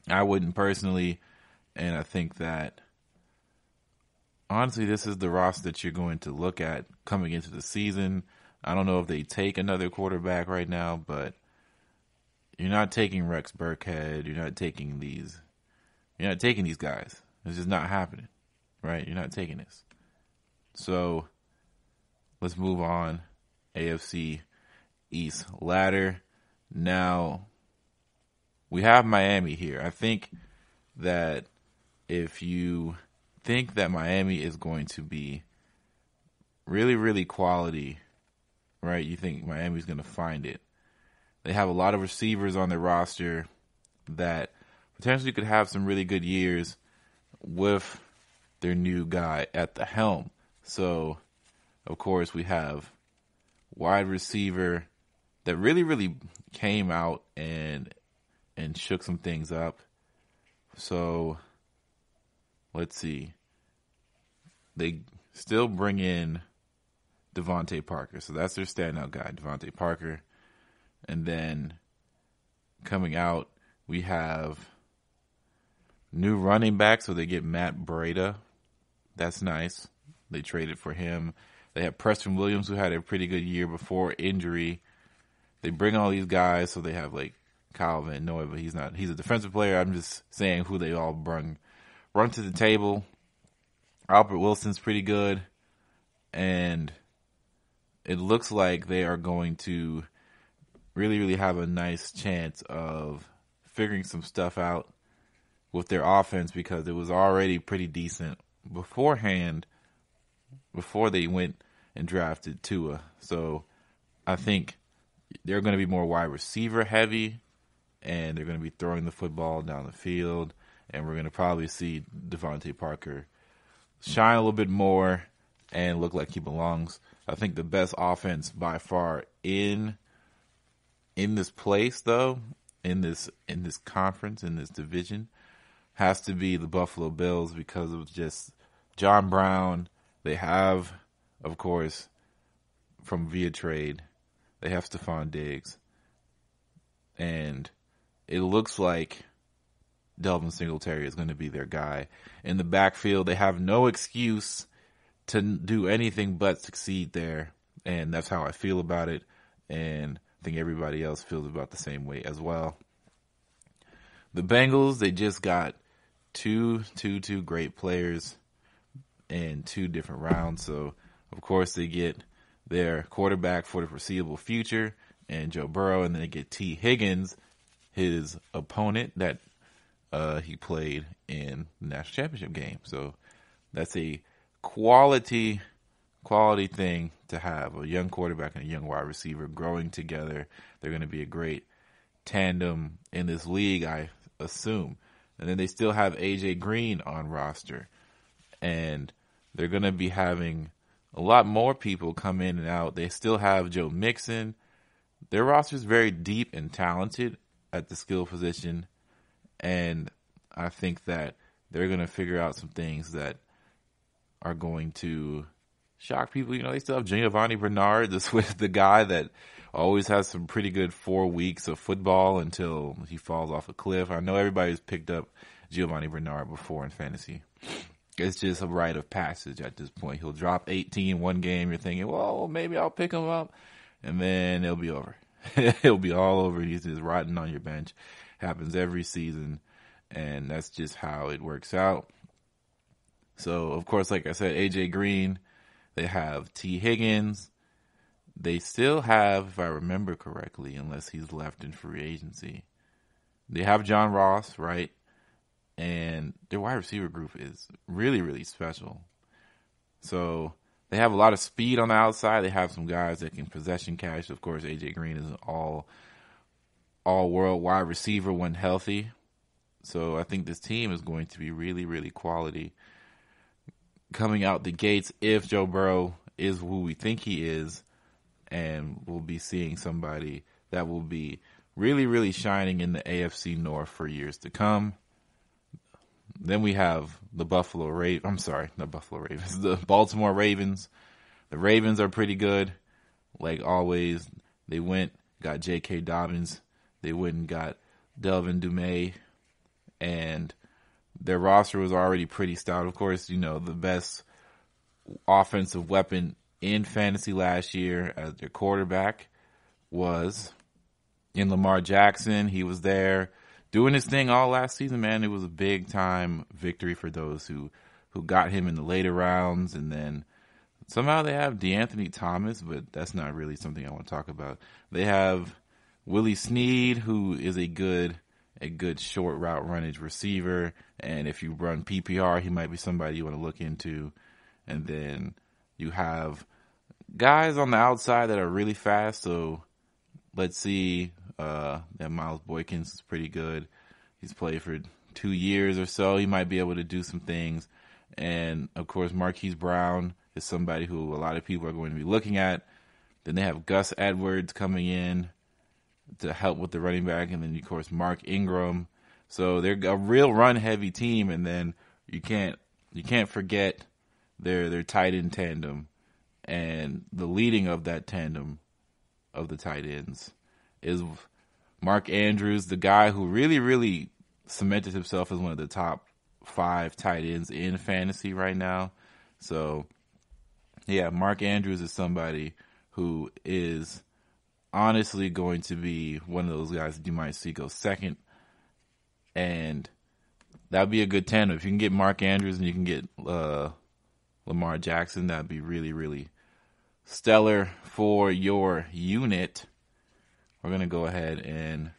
I wouldn't personally, and I think that honestly, this is the roster that you're going to look at coming into the season. I don't know if they take another quarterback right now, but you're not taking Rex Burkhead. You're not taking these. You're not taking these guys. It's just not happening, right? You're not taking this. So let's move on. AFC East ladder. Now, we have Miami here. I think that if you think that Miami is going to be really, really quality, right? You think Miami's going to find it. They have a lot of receivers on their roster that potentially could have some really good years with their new guy at the helm. So, of course, we have wide receiver that really, really came out and and shook some things up. So, let's see. They still bring in DeVante Parker, so that's their standout guy, DeVante Parker. And then coming out, we have new running back, so they get Matt Breida. That's nice. They traded for him. They have Preston Williams, who had a pretty good year before injury. They bring all these guys, so they have like Van Noy, but he's not. He's a defensive player. I'm just saying who they all bring, run to the table. Albert Wilson's pretty good, and it looks like they are going to really, really have a nice chance of figuring some stuff out with their offense because it was already pretty decent beforehand before they went and drafted Tua. So I think they're going to be more wide receiver heavy and they're going to be throwing the football down the field and we're going to probably see DeVante Parker shine a little bit more and look like he belongs. I think the best offense by far in in this place though, in this in this conference, in this division, has to be the Buffalo Bills because of just John Brown. They have, of course, from via trade, they have Stefon Diggs. And it looks like Delvin Singletary is going to be their guy. In the backfield, they have no excuse to do anything but succeed there. And that's how I feel about it. And I think everybody else feels about the same way as well. The Bengals, they just got two, two, two great players in two different rounds. So, of course, they get their quarterback for the foreseeable future and Joe Burrow, and then they get Tee Higgins, his opponent that uh, he played in the national championship game. So that's a quality, quality thing to have a young quarterback and a young wide receiver growing together. They're going to be a great tandem in this league, I assume. And then they still have AJ Green on roster, and they're going to be having a lot more people come in and out. They still have Joe Mixon. Their roster is very deep and talented at the skill position and I think that they're going to figure out some things that are going to shock people. You know, they still have Giovani Bernard, this (laughs) with the guy that always has some pretty good four weeks of football until he falls off a cliff. I know everybody's picked up Giovani Bernard before in fantasy. It's just a rite of passage at this point. He'll drop 18 one game. You're thinking, well, maybe I'll pick him up. And then it'll be over. (laughs) it'll be all over. He's just rotting on your bench happens every season, and that's just how it works out. So, of course, like I said, AJ Green, they have Tee Higgins. They still have, if I remember correctly, unless he's left in free agency, they have John Ross, right? And their wide receiver group is really, really special. So they have a lot of speed on the outside. They have some guys that can possession catch. Of course, AJ Green is all all world wide receiver when healthy. So I think this team is going to be really, really quality coming out the gates if Joe Burrow is who we think he is, and we'll be seeing somebody that will be really, really shining in the AFC North for years to come. Then we have the Buffalo Ravens. I'm sorry, the Buffalo Ravens. (laughs) The Baltimore Ravens. The Ravens are pretty good, like always. They went got J.K. Dobbins they went and got Devin Duvernay, and their roster was already pretty stout. Of course, you know the best offensive weapon in fantasy last year as their quarterback was in Lamar Jackson. He was there doing his thing all last season, man. It was a big time victory for those who who got him in the later rounds, and then somehow they have DeAnthony Thomas, but that's not really something I want to talk about. They have Willie Snead, who is a good a good short route runnage receiver. And if you run PPR, he might be somebody you want to look into. And then you have guys on the outside that are really fast. So let's see. Uh, that Miles Boykins is pretty good. He's played for two years or so. He might be able to do some things. And of course, Marquise Brown is somebody who a lot of people are going to be looking at. Then they have Gus Edwards coming in to help with the running back, and then of course Mark Ingram. So they're a real run heavy team, and then you can't you can't forget their their tight end tandem and the leading of that tandem of the tight ends is Mark Andrews, the guy who really really cemented himself as one of the top five tight ends in fantasy right now. So yeah, Mark Andrews is somebody who is honestly going to be one of those guys you might see go second. And that'd be a good tandem. If you can get Mark Andrews and you can get uh, Lamar Jackson, that'd be really, really stellar for your unit. We're gonna go ahead and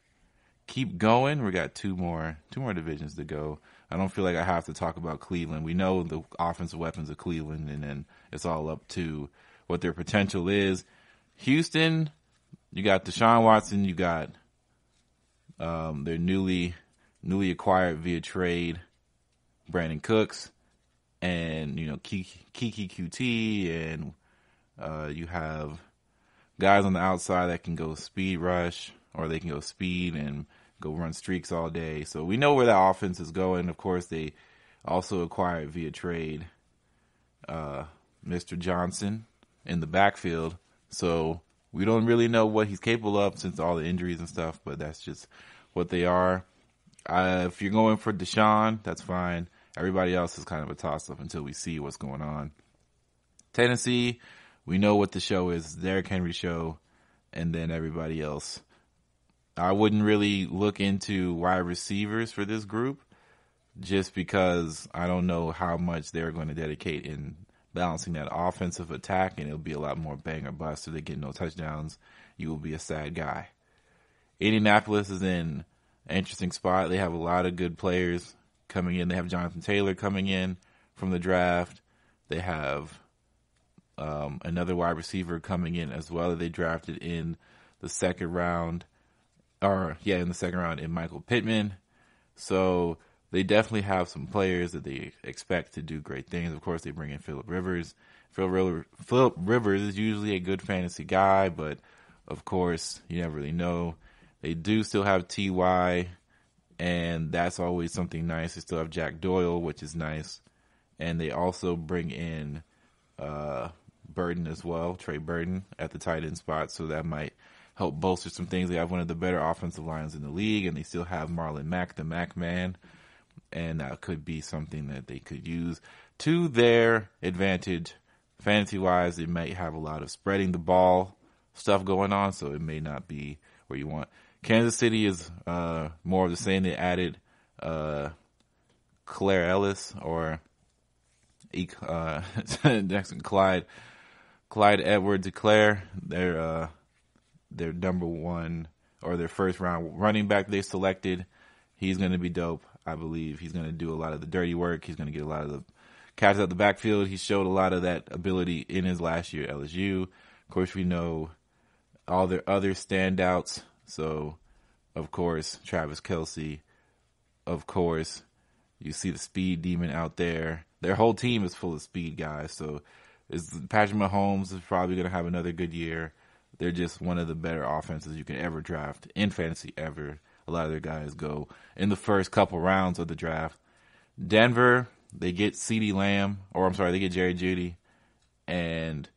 keep going. We got two more two more divisions to go. I don't feel like I have to talk about Cleveland. We know the offensive weapons of Cleveland, and then it's all up to what their potential is. Houston, you got Deshaun Watson, you got um, their newly newly acquired via trade, Brandin Cooks, and you know Keke Coutee, and uh, you have guys on the outside that can go speed rush or they can go speed and go run streaks all day. So we know where that offense is going. Of course, they also acquired via trade uh, Mr. Johnson in the backfield. So we don't really know what he's capable of since all the injuries and stuff, but that's just what they are. Uh, if you're going for Deshaun, that's fine. Everybody else is kind of a toss up until we see what's going on. Tennessee, we know what the show is. Derrick Henry show, and then everybody else. I wouldn't really look into wide receivers for this group just because I don't know how much they're going to dedicate in balancing that offensive attack, and it'll be a lot more bang or bust. If they get no touchdowns, you will be a sad guy. Indianapolis is in an interesting spot. They have a lot of good players coming in. They have Jonathan Taylor coming in from the draft. They have um, another wide receiver coming in as well that they drafted in the second round, or yeah, in the second round in Michael Pittman. So they definitely have some players that they expect to do great things. Of course, they bring in Philip Rivers. Philip Rivers is usually a good fantasy guy, but of course, you never really know. They do still have Ty, and that's always something nice. They still have Jack Doyle, which is nice, and they also bring in uh, Burton as well, Trey Burton at the tight end spot, so that might help bolster some things. They have one of the better offensive lines in the league, and they still have Marlon Mack, the Mac man and that could be something that they could use to their advantage. Fantasy wise, they may have a lot of spreading the ball stuff going on, so it may not be where you want. Kansas City is uh, more of the same. They added uh, Claire Ellis or uh, (laughs) Jackson Clyde, Clyde Edwards-Helaire. Their uh, their number one or their first round running back they selected. He's going to be dope. I believe he's going to do a lot of the dirty work. He's going to get a lot of the catches out the backfield. He showed a lot of that ability in his last year at LSU. Of course, we know all their other standouts. So, of course, Travis Kelce. Of course, you see the speed demon out there. Their whole team is full of speed guys. So, is Patrick Mahomes is probably going to have another good year. They're just one of the better offenses you can ever draft in fantasy ever a lot of their guys go in the first couple rounds of the draft. Denver, they get CeeDee Lamb, or I'm sorry, they get Jerry Jeudy, and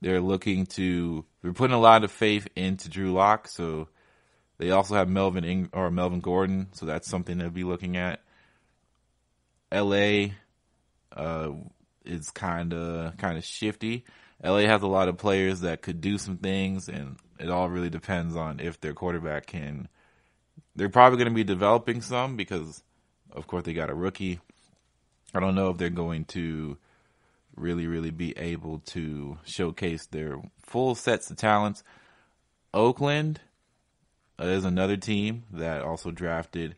they're looking to they're putting a lot of faith into Drew Lock. So they also have Melvin Ing- or Melvin Gordon, so that's something to be looking at. L.A. Uh, is kind of kind of shifty. LA has a lot of players that could do some things, and it all really depends on if their quarterback can they're probably going to be developing some because, of course, they got a rookie. I don't know if they're going to really, really be able to showcase their full sets of talents. Oakland, uh, is another team that also drafted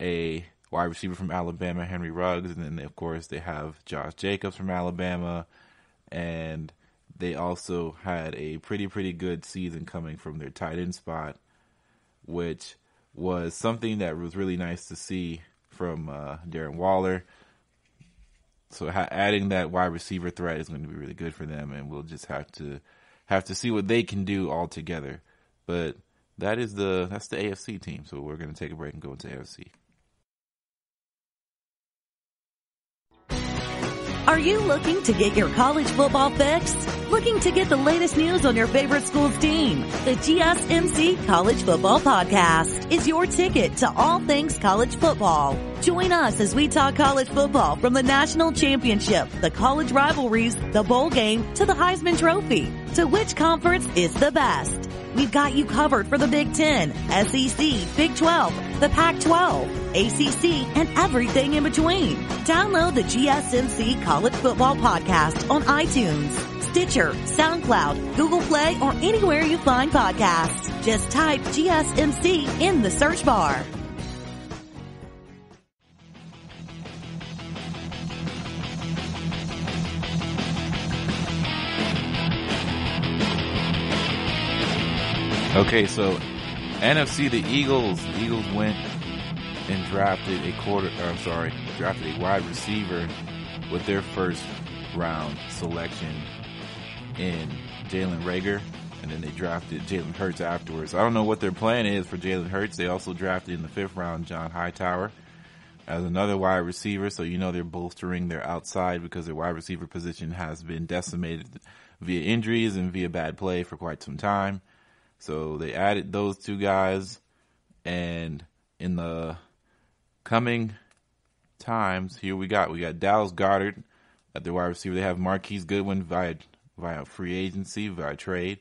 a wide receiver from Alabama, Henry Ruggs, and then of course they have Josh Jacobs from Alabama, and they also had a pretty pretty good season coming from their tight end spot, which was something that was really nice to see from uh, Darren Waller. So ha- adding that wide receiver threat is going to be really good for them, and we'll just have to have to see what they can do all together. But that is the that's the AFC team. So we're going to take a break and go into AFC. Are you looking to get your college football fix? Looking to get the latest news on your favorite school's team? The GSMC College Football Podcast is your ticket to all things college football. Join us as we talk college football from the national championship, the college rivalries, the bowl game, to the Heisman Trophy. To which conference is the best? We've got you covered for the Big Ten, SEC, Big 12, the Pac-12, ACC, and everything in between. Download the GSMC College Football Podcast on iTunes, Stitcher, SoundCloud, Google Play, or anywhere you find podcasts. Just type GSMC in the search bar. Okay, so NFC, the Eagles. The Eagles went and drafted a quarter. Or I'm sorry, drafted a wide receiver with their first round selection in Jalen Reagor, and then they drafted Jalen Hurts afterwards. I don't know what their plan is for Jalen Hurts. They also drafted in the fifth round John Hightower as another wide receiver, so you know they're bolstering their outside because their wide receiver position has been decimated via injuries and via bad play for quite some time. So they added those two guys, and in the coming times, here we got we got Dallas Goedert at the wide receiver. They have Marquise Goodwin via via free agency via trade,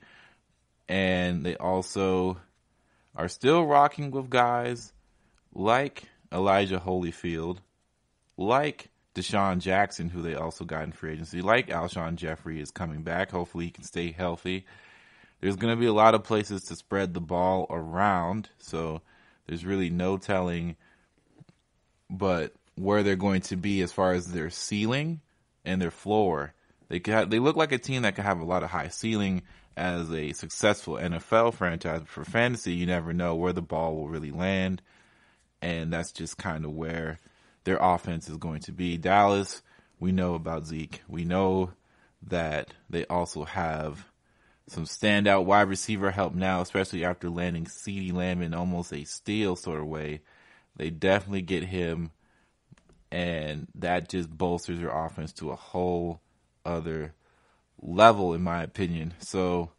and they also are still rocking with guys like Elijah Holyfield, like DeSean Jackson, who they also got in free agency, like Alshon Jeffery is coming back. Hopefully, he can stay healthy there's going to be a lot of places to spread the ball around. So there's really no telling but where they're going to be as far as their ceiling and their floor. They have, they look like a team that can have a lot of high ceiling as a successful NFL franchise. For fantasy, you never know where the ball will really land, and that's just kind of where their offense is going to be. Dallas, we know about Zeke. We know that they also have some standout wide receiver help now, especially after landing CeeDee Lamb in almost a steal sort of way. They definitely get him, and that just bolsters your offense to a whole other level, in my opinion. So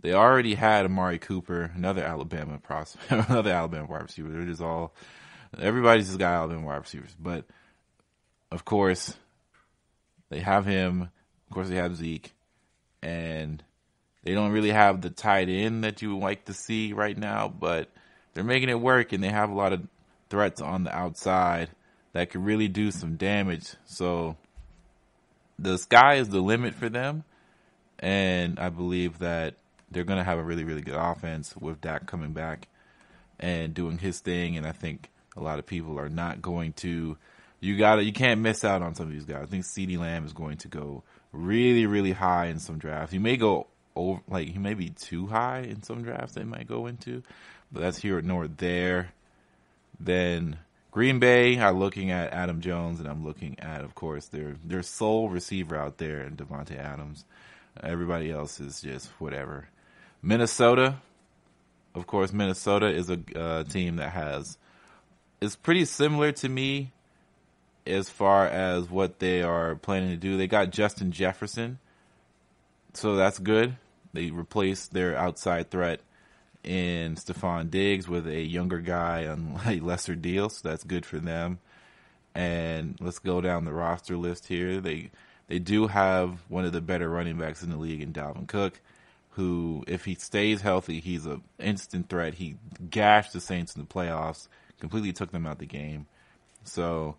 they already had Amari Cooper, another Alabama prospect, (laughs) another Alabama wide receiver. They're just all everybody's just got Alabama wide receivers, but of course they have him. Of course they have Zeke, and they don't really have the tight end that you would like to see right now, but they're making it work and they have a lot of threats on the outside that could really do some damage. So the sky is the limit for them. And I believe that they're going to have a really, really good offense with Dak coming back and doing his thing. And I think a lot of people are not going to. You got to You can't miss out on some of these guys. I think CeeDee Lamb is going to go really, really high in some drafts. He may go over like he may be too high in some drafts they might go into, but that's here nor there. Then Green Bay are looking at Adam Jones, and I'm looking at, of course, their their sole receiver out there, and Davante Adams. Everybody else is just whatever. Minnesota, of course, Minnesota is a uh, team that has is pretty similar to me as far as what they are planning to do. They got Justin Jefferson, so that's good. They replaced their outside threat in Stefon Diggs with a younger guy on (laughs) a lesser deal, so that's good for them. And let's go down the roster list here. They they do have one of the better running backs in the league in Dalvin Cook, who, if he stays healthy, he's an instant threat. He gashed the Saints in the playoffs, completely took them out the game. So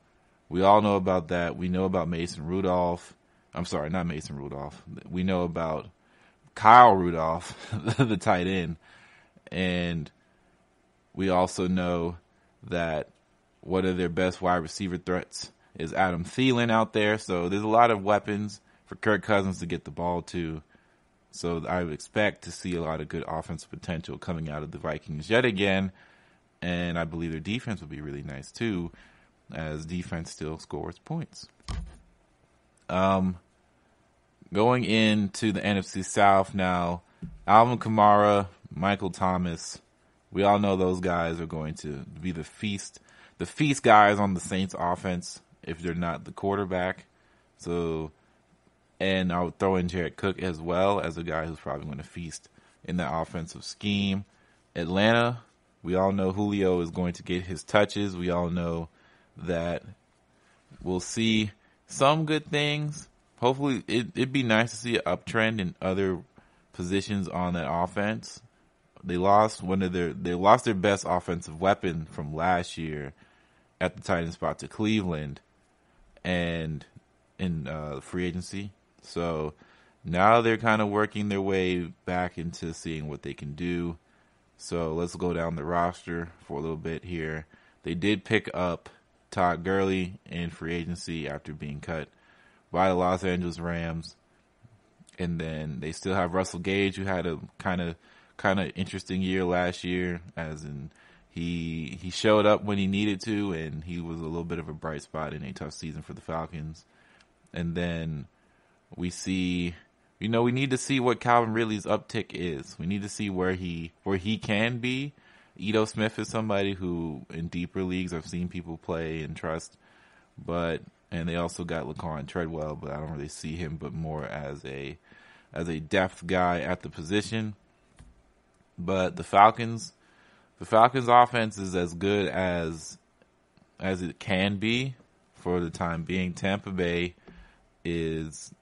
we all know about that. We know about Mason Rudolph. I'm sorry, not Mason Rudolph. We know about Kyle Rudolph, (laughs) the tight end, and We also know that one of their best wide receiver threats is Adam Thielen out there. So there's a lot of weapons for Kirk Cousins to get the ball to. So I would expect to see a lot of good offensive potential coming out of the Vikings yet again. And I believe their defense will be really nice too, as defense still scores points. Um, going into the NFC South now, Alvin Kamara, Michael Thomas, we all know those guys are going to be the feast, the feast guys on the Saints offense if they're not the quarterback. So, and I would throw in Jared Cook as well as a guy who's probably going to feast in that offensive scheme. Atlanta, we all know Julio is going to get his touches. We all know that we'll see some good things. Hopefully, it, it'd be nice to see an uptrend in other positions on that offense. They lost one of their they lost their best offensive weapon from last year at the tight end spot to Cleveland and in uh, free agency. So now they're kind of working their way back into seeing what they can do. So let's go down the roster for a little bit here. They did pick up Todd Gurley in free agency after being cut by the Los Angeles Rams. And then they still have Russell Gage, who had a kind of kind of interesting year last year, as in he he showed up when he needed to, and he was a little bit of a bright spot in a tough season for the Falcons. And then we see, you know, we need to see what Calvin Ridley's uptick is. We need to see where he where he can be. Ito Smith is somebody who, in deeper leagues, I've seen people play and trust, but and they also got Laquon Treadwell, but I don't really see him, but more as a as a depth guy at the position. But the Falcons, the Falcons' offense is as good as as it can be for the time being. Tampa Bay is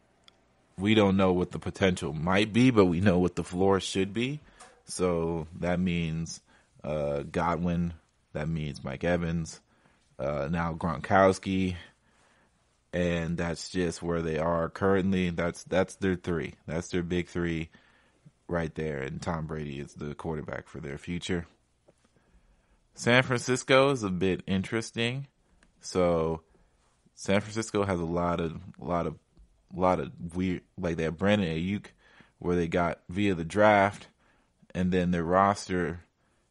we don't know what the potential might be, but we know what the floor should be. So that means uh, Godwin, that means Mike Evans, uh, now Gronkowski, and that's just where they are currently. That's that's their three. That's their big three right there, and Tom Brady is the quarterback for their future. San Francisco is a bit interesting. So San Francisco has a lot of a lot of a lot of weird like have Brandon Aiyuk where they got via the draft and then their roster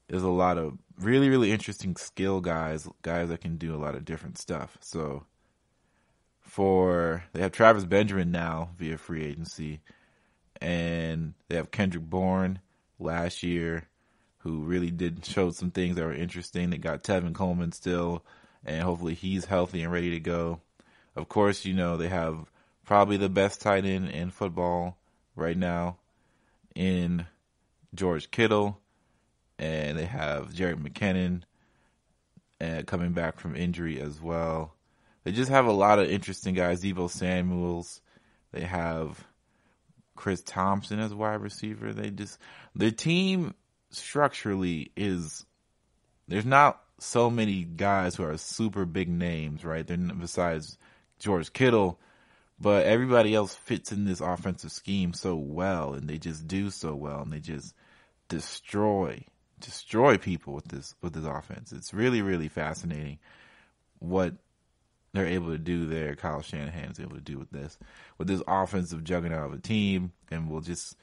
is a lot of really really interesting skill guys guys that can do a lot of different stuff. So for they have Travis Benjamin now via free agency and they have Kendrick Bourne last year who really did show some things that were interesting. They got Tevin Coleman still and hopefully he's healthy and ready to go. Of course, you know, they have probably the best tight end in football right now in George Kittle and they have Jerick McKinnon uh, coming back from injury as well. They just have a lot of interesting guys. Deebo Samuels. They have Chris Thompson as wide receiver. They just their team structurally is there's not so many guys who are super big names, right? They're besides George Kittle, but everybody else fits in this offensive scheme so well, and they just do so well, and they just destroy destroy people with this with this offense. It's really really fascinating what they're able to do there. Kyle Shanahan's able to do with this with this offensive juggernaut of a team, and we'll just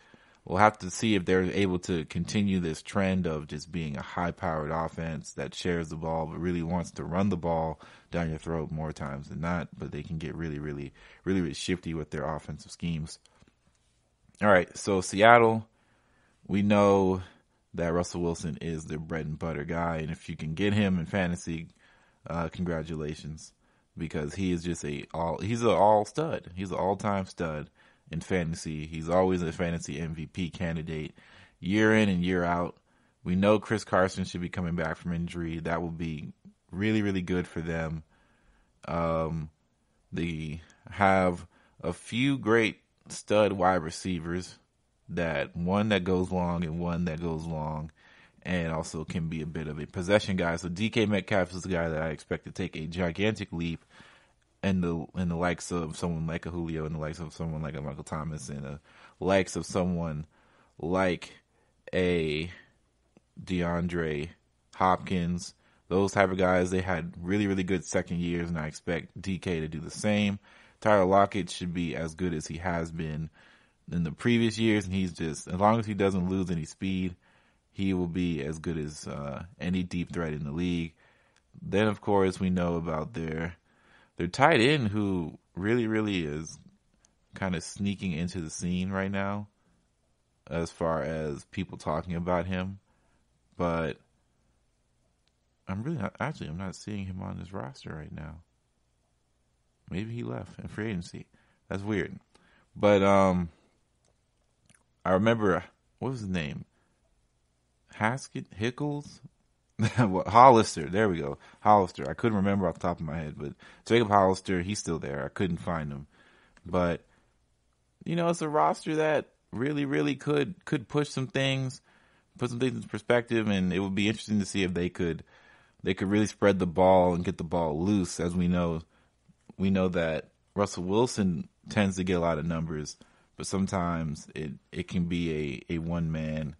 we'll have to see if they're able to continue this trend of just being a high powered offense that shares the ball but really wants to run the ball down your throat more times than not. But they can get really really really really shifty with their offensive schemes. All right, so Seattle, we know that Russell Wilson is their bread and butter guy, and if you can get him in fantasy, uh, congratulations because he is just a all he's an all stud. He's an all time stud in fantasy. He's always a fantasy MVP candidate year in and year out. We know Chris Carson should be coming back from injury. That will be really, really good for them. Um, they have a few great stud wide receivers that one that goes long and one that goes long and also can be a bit of a possession guy. So DK Metcalf is the guy that I expect to take a gigantic leap in the in the likes of someone like a Julio and the likes of someone like a Michael Thomas and the likes of someone like a DeAndre Hopkins, those type of guys, they had really, really good second years, and I expect DK to do the same. Tyler Lockett should be as good as he has been in the previous years, and he's just as long as he doesn't lose any speed, he will be as good as uh, any deep threat in the league. Then, of course, we know about their their tight end, who really, really is kind of sneaking into the scene right now, as far as people talking about him. But I'm really not, actually I'm not seeing him on this roster right now. Maybe he left in free agency. That's weird. But um I remember what was his name? Haskett Hickles? (laughs) Hollister, there we go. Hollister. I couldn't remember off the top of my head, but Jacob Hollister, he's still there. I couldn't find him. But you know, it's a roster that really, really could could push some things, put some things into perspective, and it would be interesting to see if they could they could really spread the ball and get the ball loose. As we know, we know that Russell Wilson tends to get a lot of numbers, but sometimes it it can be a, a one man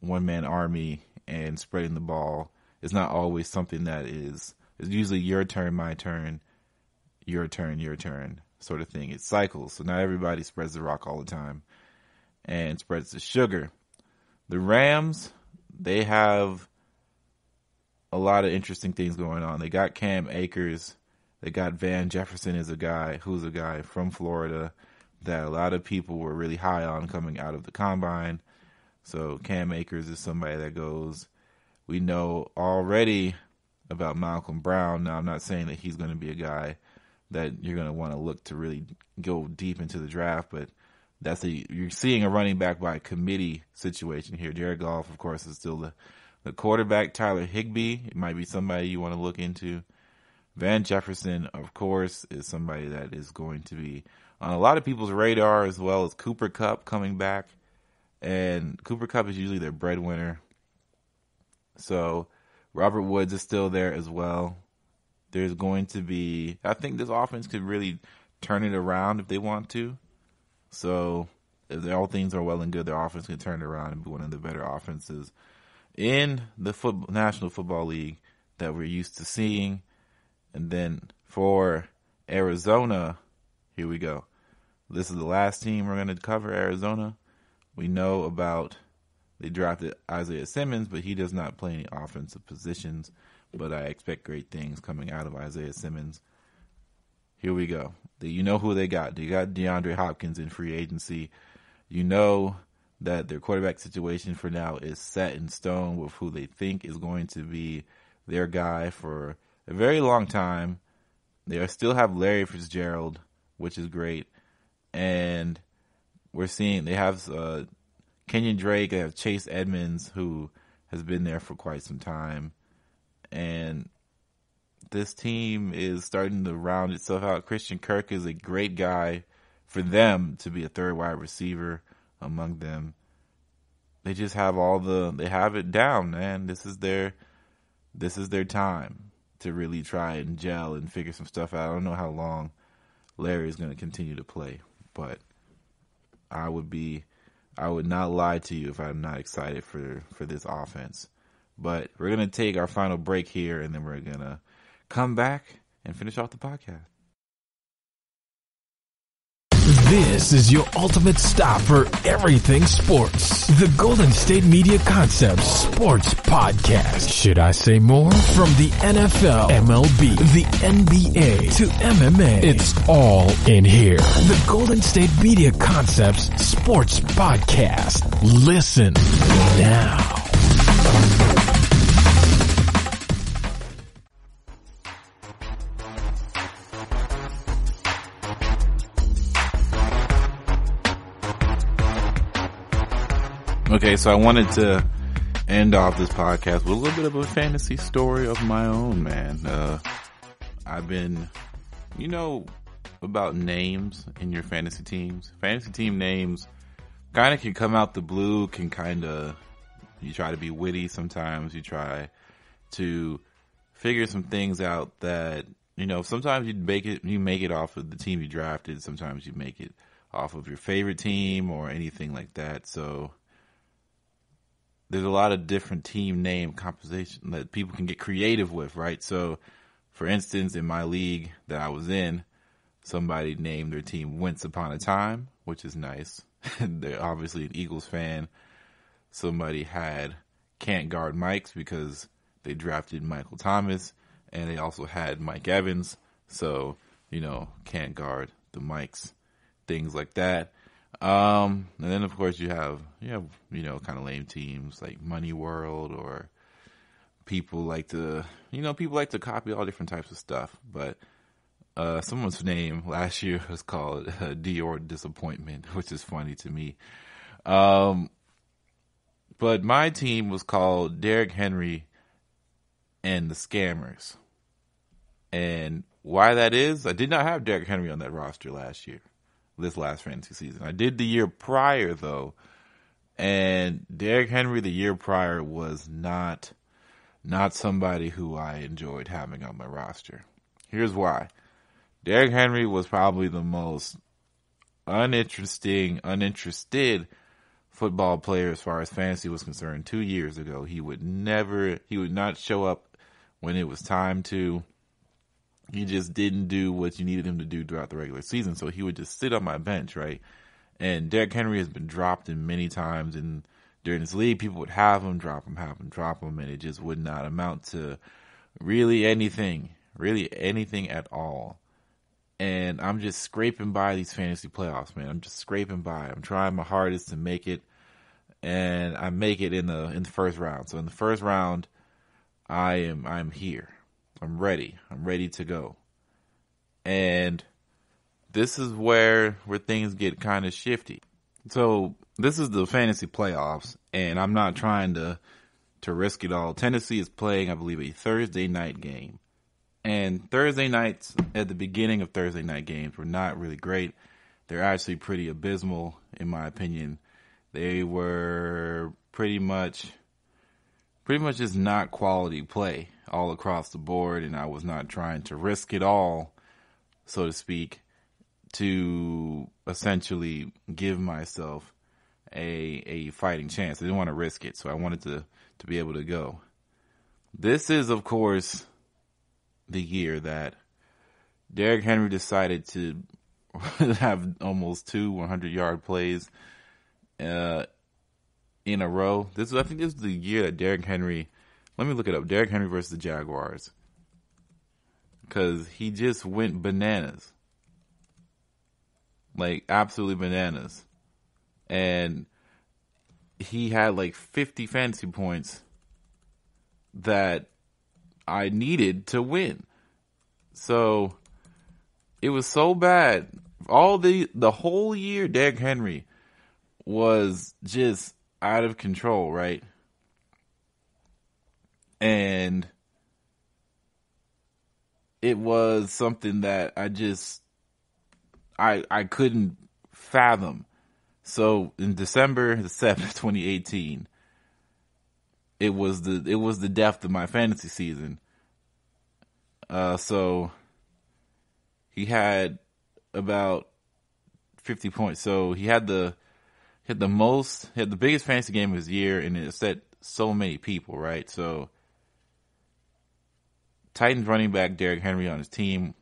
one man army and spreading the ball is not always something that is it's usually your turn, my turn, your turn, your turn sort of thing. It cycles. So not everybody spreads the rock all the time and spreads the sugar. The Rams, they have a lot of interesting things going on. They got Cam Akers. They got Van Jefferson is a guy who's a guy from Florida that a lot of people were really high on coming out of the combine. So Cam Akers is somebody that goes. We know already about Malcolm Brown. Now I'm not saying that he's going to be a guy that you're going to want to look to really go deep into the draft, but that's a you're seeing a running back by committee situation here. Jared Goff, of course, is still the the quarterback. Tyler Higbee it might be somebody you want to look into. Van Jefferson, of course, is somebody that is going to be on a lot of people's radar, as well as Cooper Kupp coming back. And Cooper Kupp is usually their breadwinner. So Robert Woods is still there as well. There's going to be, I think this offense could really turn it around if they want to. So if all things are well and good, their offense can turn it around and be one of the better offenses in the foot, National Football League that we're used to seeing. And then for Arizona, here we go. This is the last team we're going to cover, Arizona. We know about they drafted Isaiah Simmons, but he does not play any offensive positions. But I expect great things coming out of Isaiah Simmons. Here we go. You know who they got. They got DeAndre Hopkins in free agency. You know that their quarterback situation for now is set in stone with who they think is going to be their guy for a very long time. They still have Larry Fitzgerald, which is great, and we're seeing they have uh, Kenyan Drake, they have Chase Edmonds, who has been there for quite some time, and this team is starting to round itself out. Christian Kirk is a great guy for them to be a third wide receiver among them. They just have all the they have it down, man. This is their this is their time to really try and gel and figure some stuff out. I don't know how long Larry is going to continue to play, but I would be I would not lie to you if I'm not excited for for this offense. But we're going to take our final break here and then we're going to come back and finish off the podcast. This is your ultimate stop for everything sports. The Golden State Media Concepts Sports Podcast. Should I say more? From the NFL, MLB, the NBA to MMA, it's all in here. The Golden State Media Concepts Sports Podcast. Listen now. Okay, so I wanted to end off this podcast with a little bit of a fantasy story of my own, man. Uh, I've been, you know, about names in your fantasy teams. Fantasy team names kind of can come out the blue, can kind of, you try to be witty sometimes, you try to figure some things out that, you know, sometimes you make it, you make it off of the team you drafted, sometimes you make it off of your favorite team or anything like that. So, there's a lot of different team name composition that people can get creative with, right? So, for instance, in my league that I was in, somebody named their team Once Upon a Time, which is nice. (laughs) They're obviously an Eagles fan. Somebody had Can't Guard Mike's because they drafted Michael Thomas, and they also had Mike Evans. So, you know, can't guard the Mikes, things like that. Um, and then of course you have you have you know kind of lame teams like Money World or people like to you know people like to copy all different types of stuff. But uh, someone's name last year (laughs) was called uh, Dior Disappointment, (laughs) which is funny to me. Um, but my team was called Derrick Henry and the Scammers, and why that is, I did not have Derrick Henry on that roster last year this last fantasy season. I did the year prior though, and Derrick Henry the year prior was not not somebody who I enjoyed having on my roster. Here's why. Derrick Henry was probably the most uninteresting, uninterested football player as far as fantasy was concerned two years ago. He would never, he would not show up when it was time to. He just didn't do what you needed him to do throughout the regular season. So he would just sit on my bench, right? And Derrick Henry has been dropped in many times and during this league, people would have him, drop him, have him, drop him, and it just would not amount to really anything, really anything at all. And I'm just scraping by these fantasy playoffs, man. I'm just scraping by. I'm trying my hardest to make it, and I make it in the in the first round. So in the first round, I am I'm here. I'm ready. I'm ready to go. And this is where where things get kind of shifty. So this is the fantasy playoffs, and I'm not trying to to risk it all. Tennessee is playing, I believe, a Thursday night game, and Thursday nights at the beginning of Thursday night games were not really great. They're actually pretty abysmal, in my opinion. They were pretty much pretty much just not quality play all across the board, and I was not trying to risk it all, so to speak, to essentially give myself a a fighting chance. I didn't want to risk it, so I wanted to to be able to go. This is, of course, the year that Derrick Henry decided to (laughs) have almost two 100 yard plays uh, in a row. This is, I think this is the year that Derrick Henry. Let me look it up. Derrick Henry versus the Jaguars, because he just went bananas, like absolutely bananas, and he had like 50 fantasy points that I needed to win. So it was so bad. All the the whole year, Derrick Henry was just out of control, right? And it was something that I just I I couldn't fathom. So in December the (laughs) seventh, twenty eighteen, it was the it was the death of my fantasy season. Uh, so he had about fifty points. So he had the had the most had the biggest fantasy game of his year, and it set so many people right. So Titans running back Derrick Henry on his team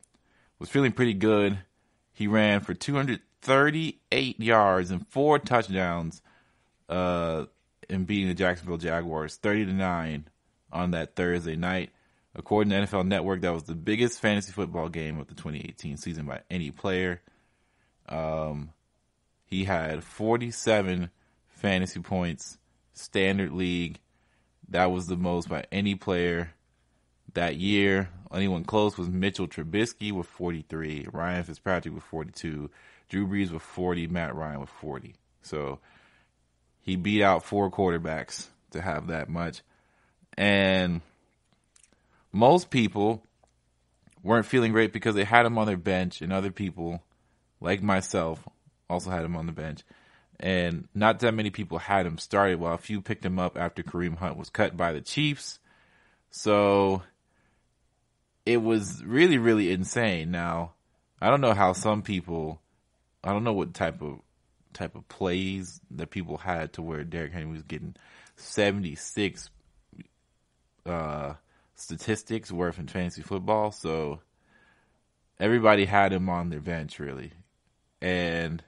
was feeling pretty good. He ran for 238 yards and four touchdowns, uh, in beating the Jacksonville Jaguars 30 to nine on that Thursday night. According to NFL Network, that was the biggest fantasy football game of the 2018 season by any player. Um, he had 47 fantasy points, standard league. That was the most by any player that year. Anyone close was Mitchell Trubisky with 43, Ryan Fitzpatrick with 42, Drew Brees with 40, Matt Ryan with 40. So he beat out four quarterbacks to have that much. And most people weren't feeling great because they had him on their bench, and other people, like myself, also had him on the bench. And not that many people had him started, while a few picked him up after Kareem Hunt was cut by the Chiefs. So it was really, really insane. Now, I don't know how some people, I don't know what type of type of plays that people had to where Derrick Henry was getting 76 uh, statistics worth in fantasy football. So everybody had him on their bench, really. And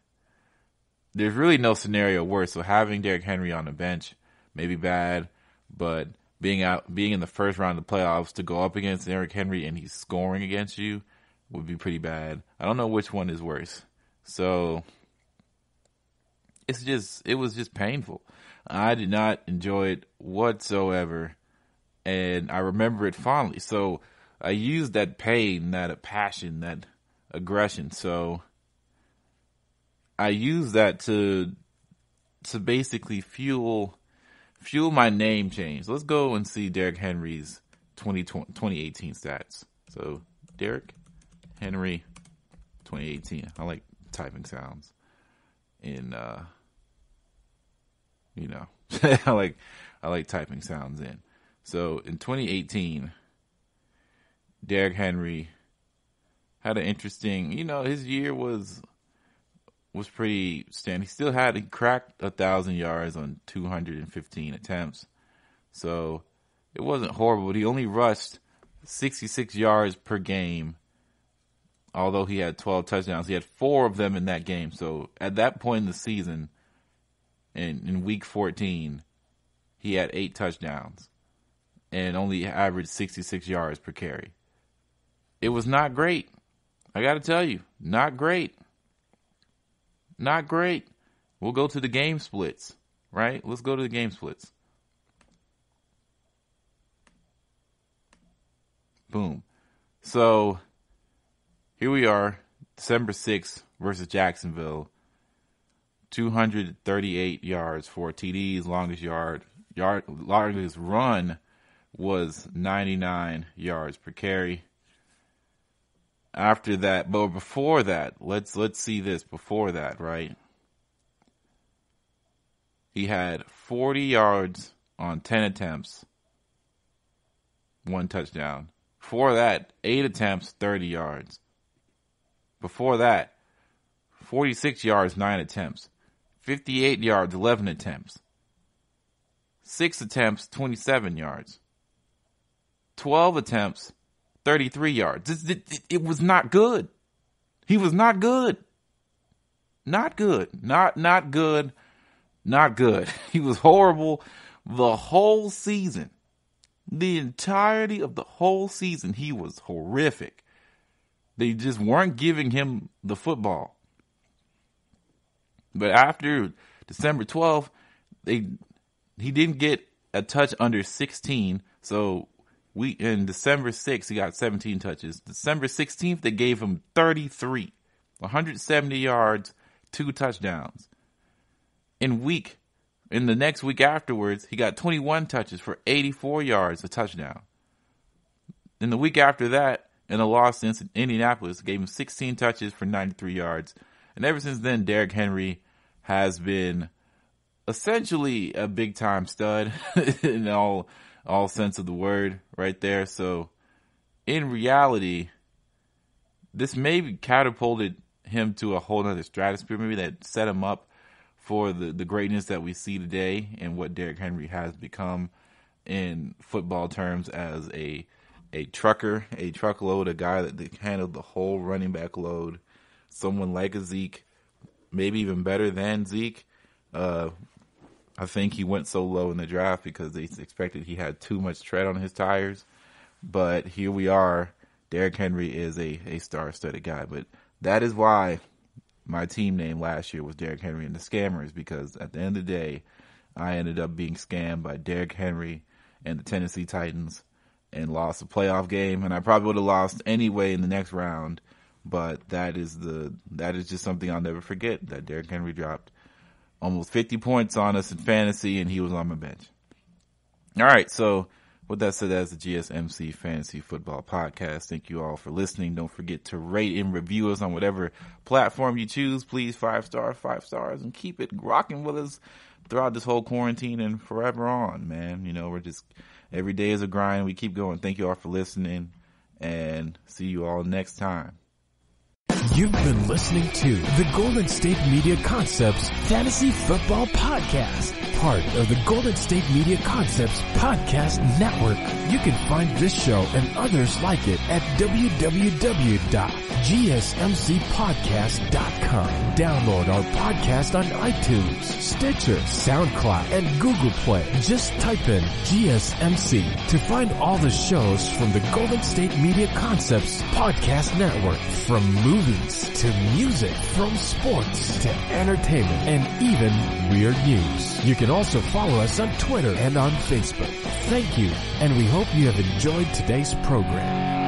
there's really no scenario worse. So having Derrick Henry on the bench may be bad, but being out, being in the first round of the playoffs to go up against Derrick Henry and he's scoring against you would be pretty bad. I don't know which one is worse. So it's just, it was just painful. I did not enjoy it whatsoever. And I remember it fondly. So I used that pain, that passion, that aggression. So I use that to to basically fuel fuel my name change. Let's go and see Derrick Henry's 2018 stats. So Derrick Henry 2018. I like typing sounds in uh you know (laughs) I like I like typing sounds in. So in 2018 Derrick Henry had an interesting, you know, his year was was pretty standing. He still had he cracked a thousand yards on 215 attempts, so it wasn't horrible. But he only rushed 66 yards per game. Although he had 12 touchdowns, he had four of them in that game. So at that point in the season, in in week 14, he had eight touchdowns and only averaged 66 yards per carry. It was not great. I got to tell you, not great. Not great. We'll go to the game splits, right? Let's go to the game splits. Boom. So here we are, December 6th versus Jacksonville. 238 yards, for TDs, longest yard, yard longest run was 99 yards per carry after that, but before that, let's let's see this before that, right? He had 40 yards on 10 attempts, one touchdown. Before that, 8 attempts, 30 yards. Before that, 46 yards, 9 attempts. 58 yards, 11 attempts. 6 attempts, 27 yards. 12 attempts, 33 yards. It, it, it, was not good. He was not good. Not good. Not, not good. Not good. (laughs) He was horrible the whole season. The entirety of the whole season, he was horrific. They just weren't giving him the football. But after December 12th, they he didn't get a touch under 16. So we in December 6th, he got 17 touches. December 16th, they gave him 33, 170 yards, two touchdowns. In week, in the next week afterwards, he got 21 touches for 84 yards, a touchdown. In the week after that, in a loss in Indianapolis, gave him 16 touches for 93 yards. And ever since then, Derrick Henry has been essentially a big time stud (laughs) in all all sense of the word right there. So in reality, this maybe catapulted him to a whole other stratosphere, maybe that set him up for the, the greatness that we see today and what Derrick Henry has become in football terms as a a trucker, a truckload, a guy that handled the whole running back load, someone like a Zeke, maybe even better than Zeke. Uh, I think he went so low in the draft because they expected he had too much tread on his tires. But here we are. Derrick Henry is a, a star studded guy. But that is why my team name last year was Derrick Henry and the Scammers because at the end of the day, I ended up being scammed by Derrick Henry and the Tennessee Titans and lost a playoff game. And I probably would have lost anyway in the next round. But that is the that is just something I'll never forget that Derrick Henry dropped almost 50 points on us in fantasy, and he was on my bench. All right, so with that said, that's the GSMC Fantasy Football Podcast. Thank you all for listening. Don't forget to rate and review us on whatever platform you choose. Please, five stars, five stars, and keep it rocking with us throughout this whole quarantine and forever on, man. You know, we're just, every day is a grind. We keep going. Thank you all for listening, and see you all next time. You've been listening to the Golden State Media Concepts Fantasy Football Podcast, part of the Golden State Media Concepts Podcast Network. You can find this show and others like it at www.gsmcpodcast.com. Download our podcast on iTunes, Stitcher, SoundCloud, and Google Play. Just type in GSMC to find all the shows from the Golden State Media Concepts Podcast Network. From movies to music, from sports to entertainment, and even weird news. You can also follow us on Twitter and on Facebook. Thank you, and we hope you have enjoyed today's program.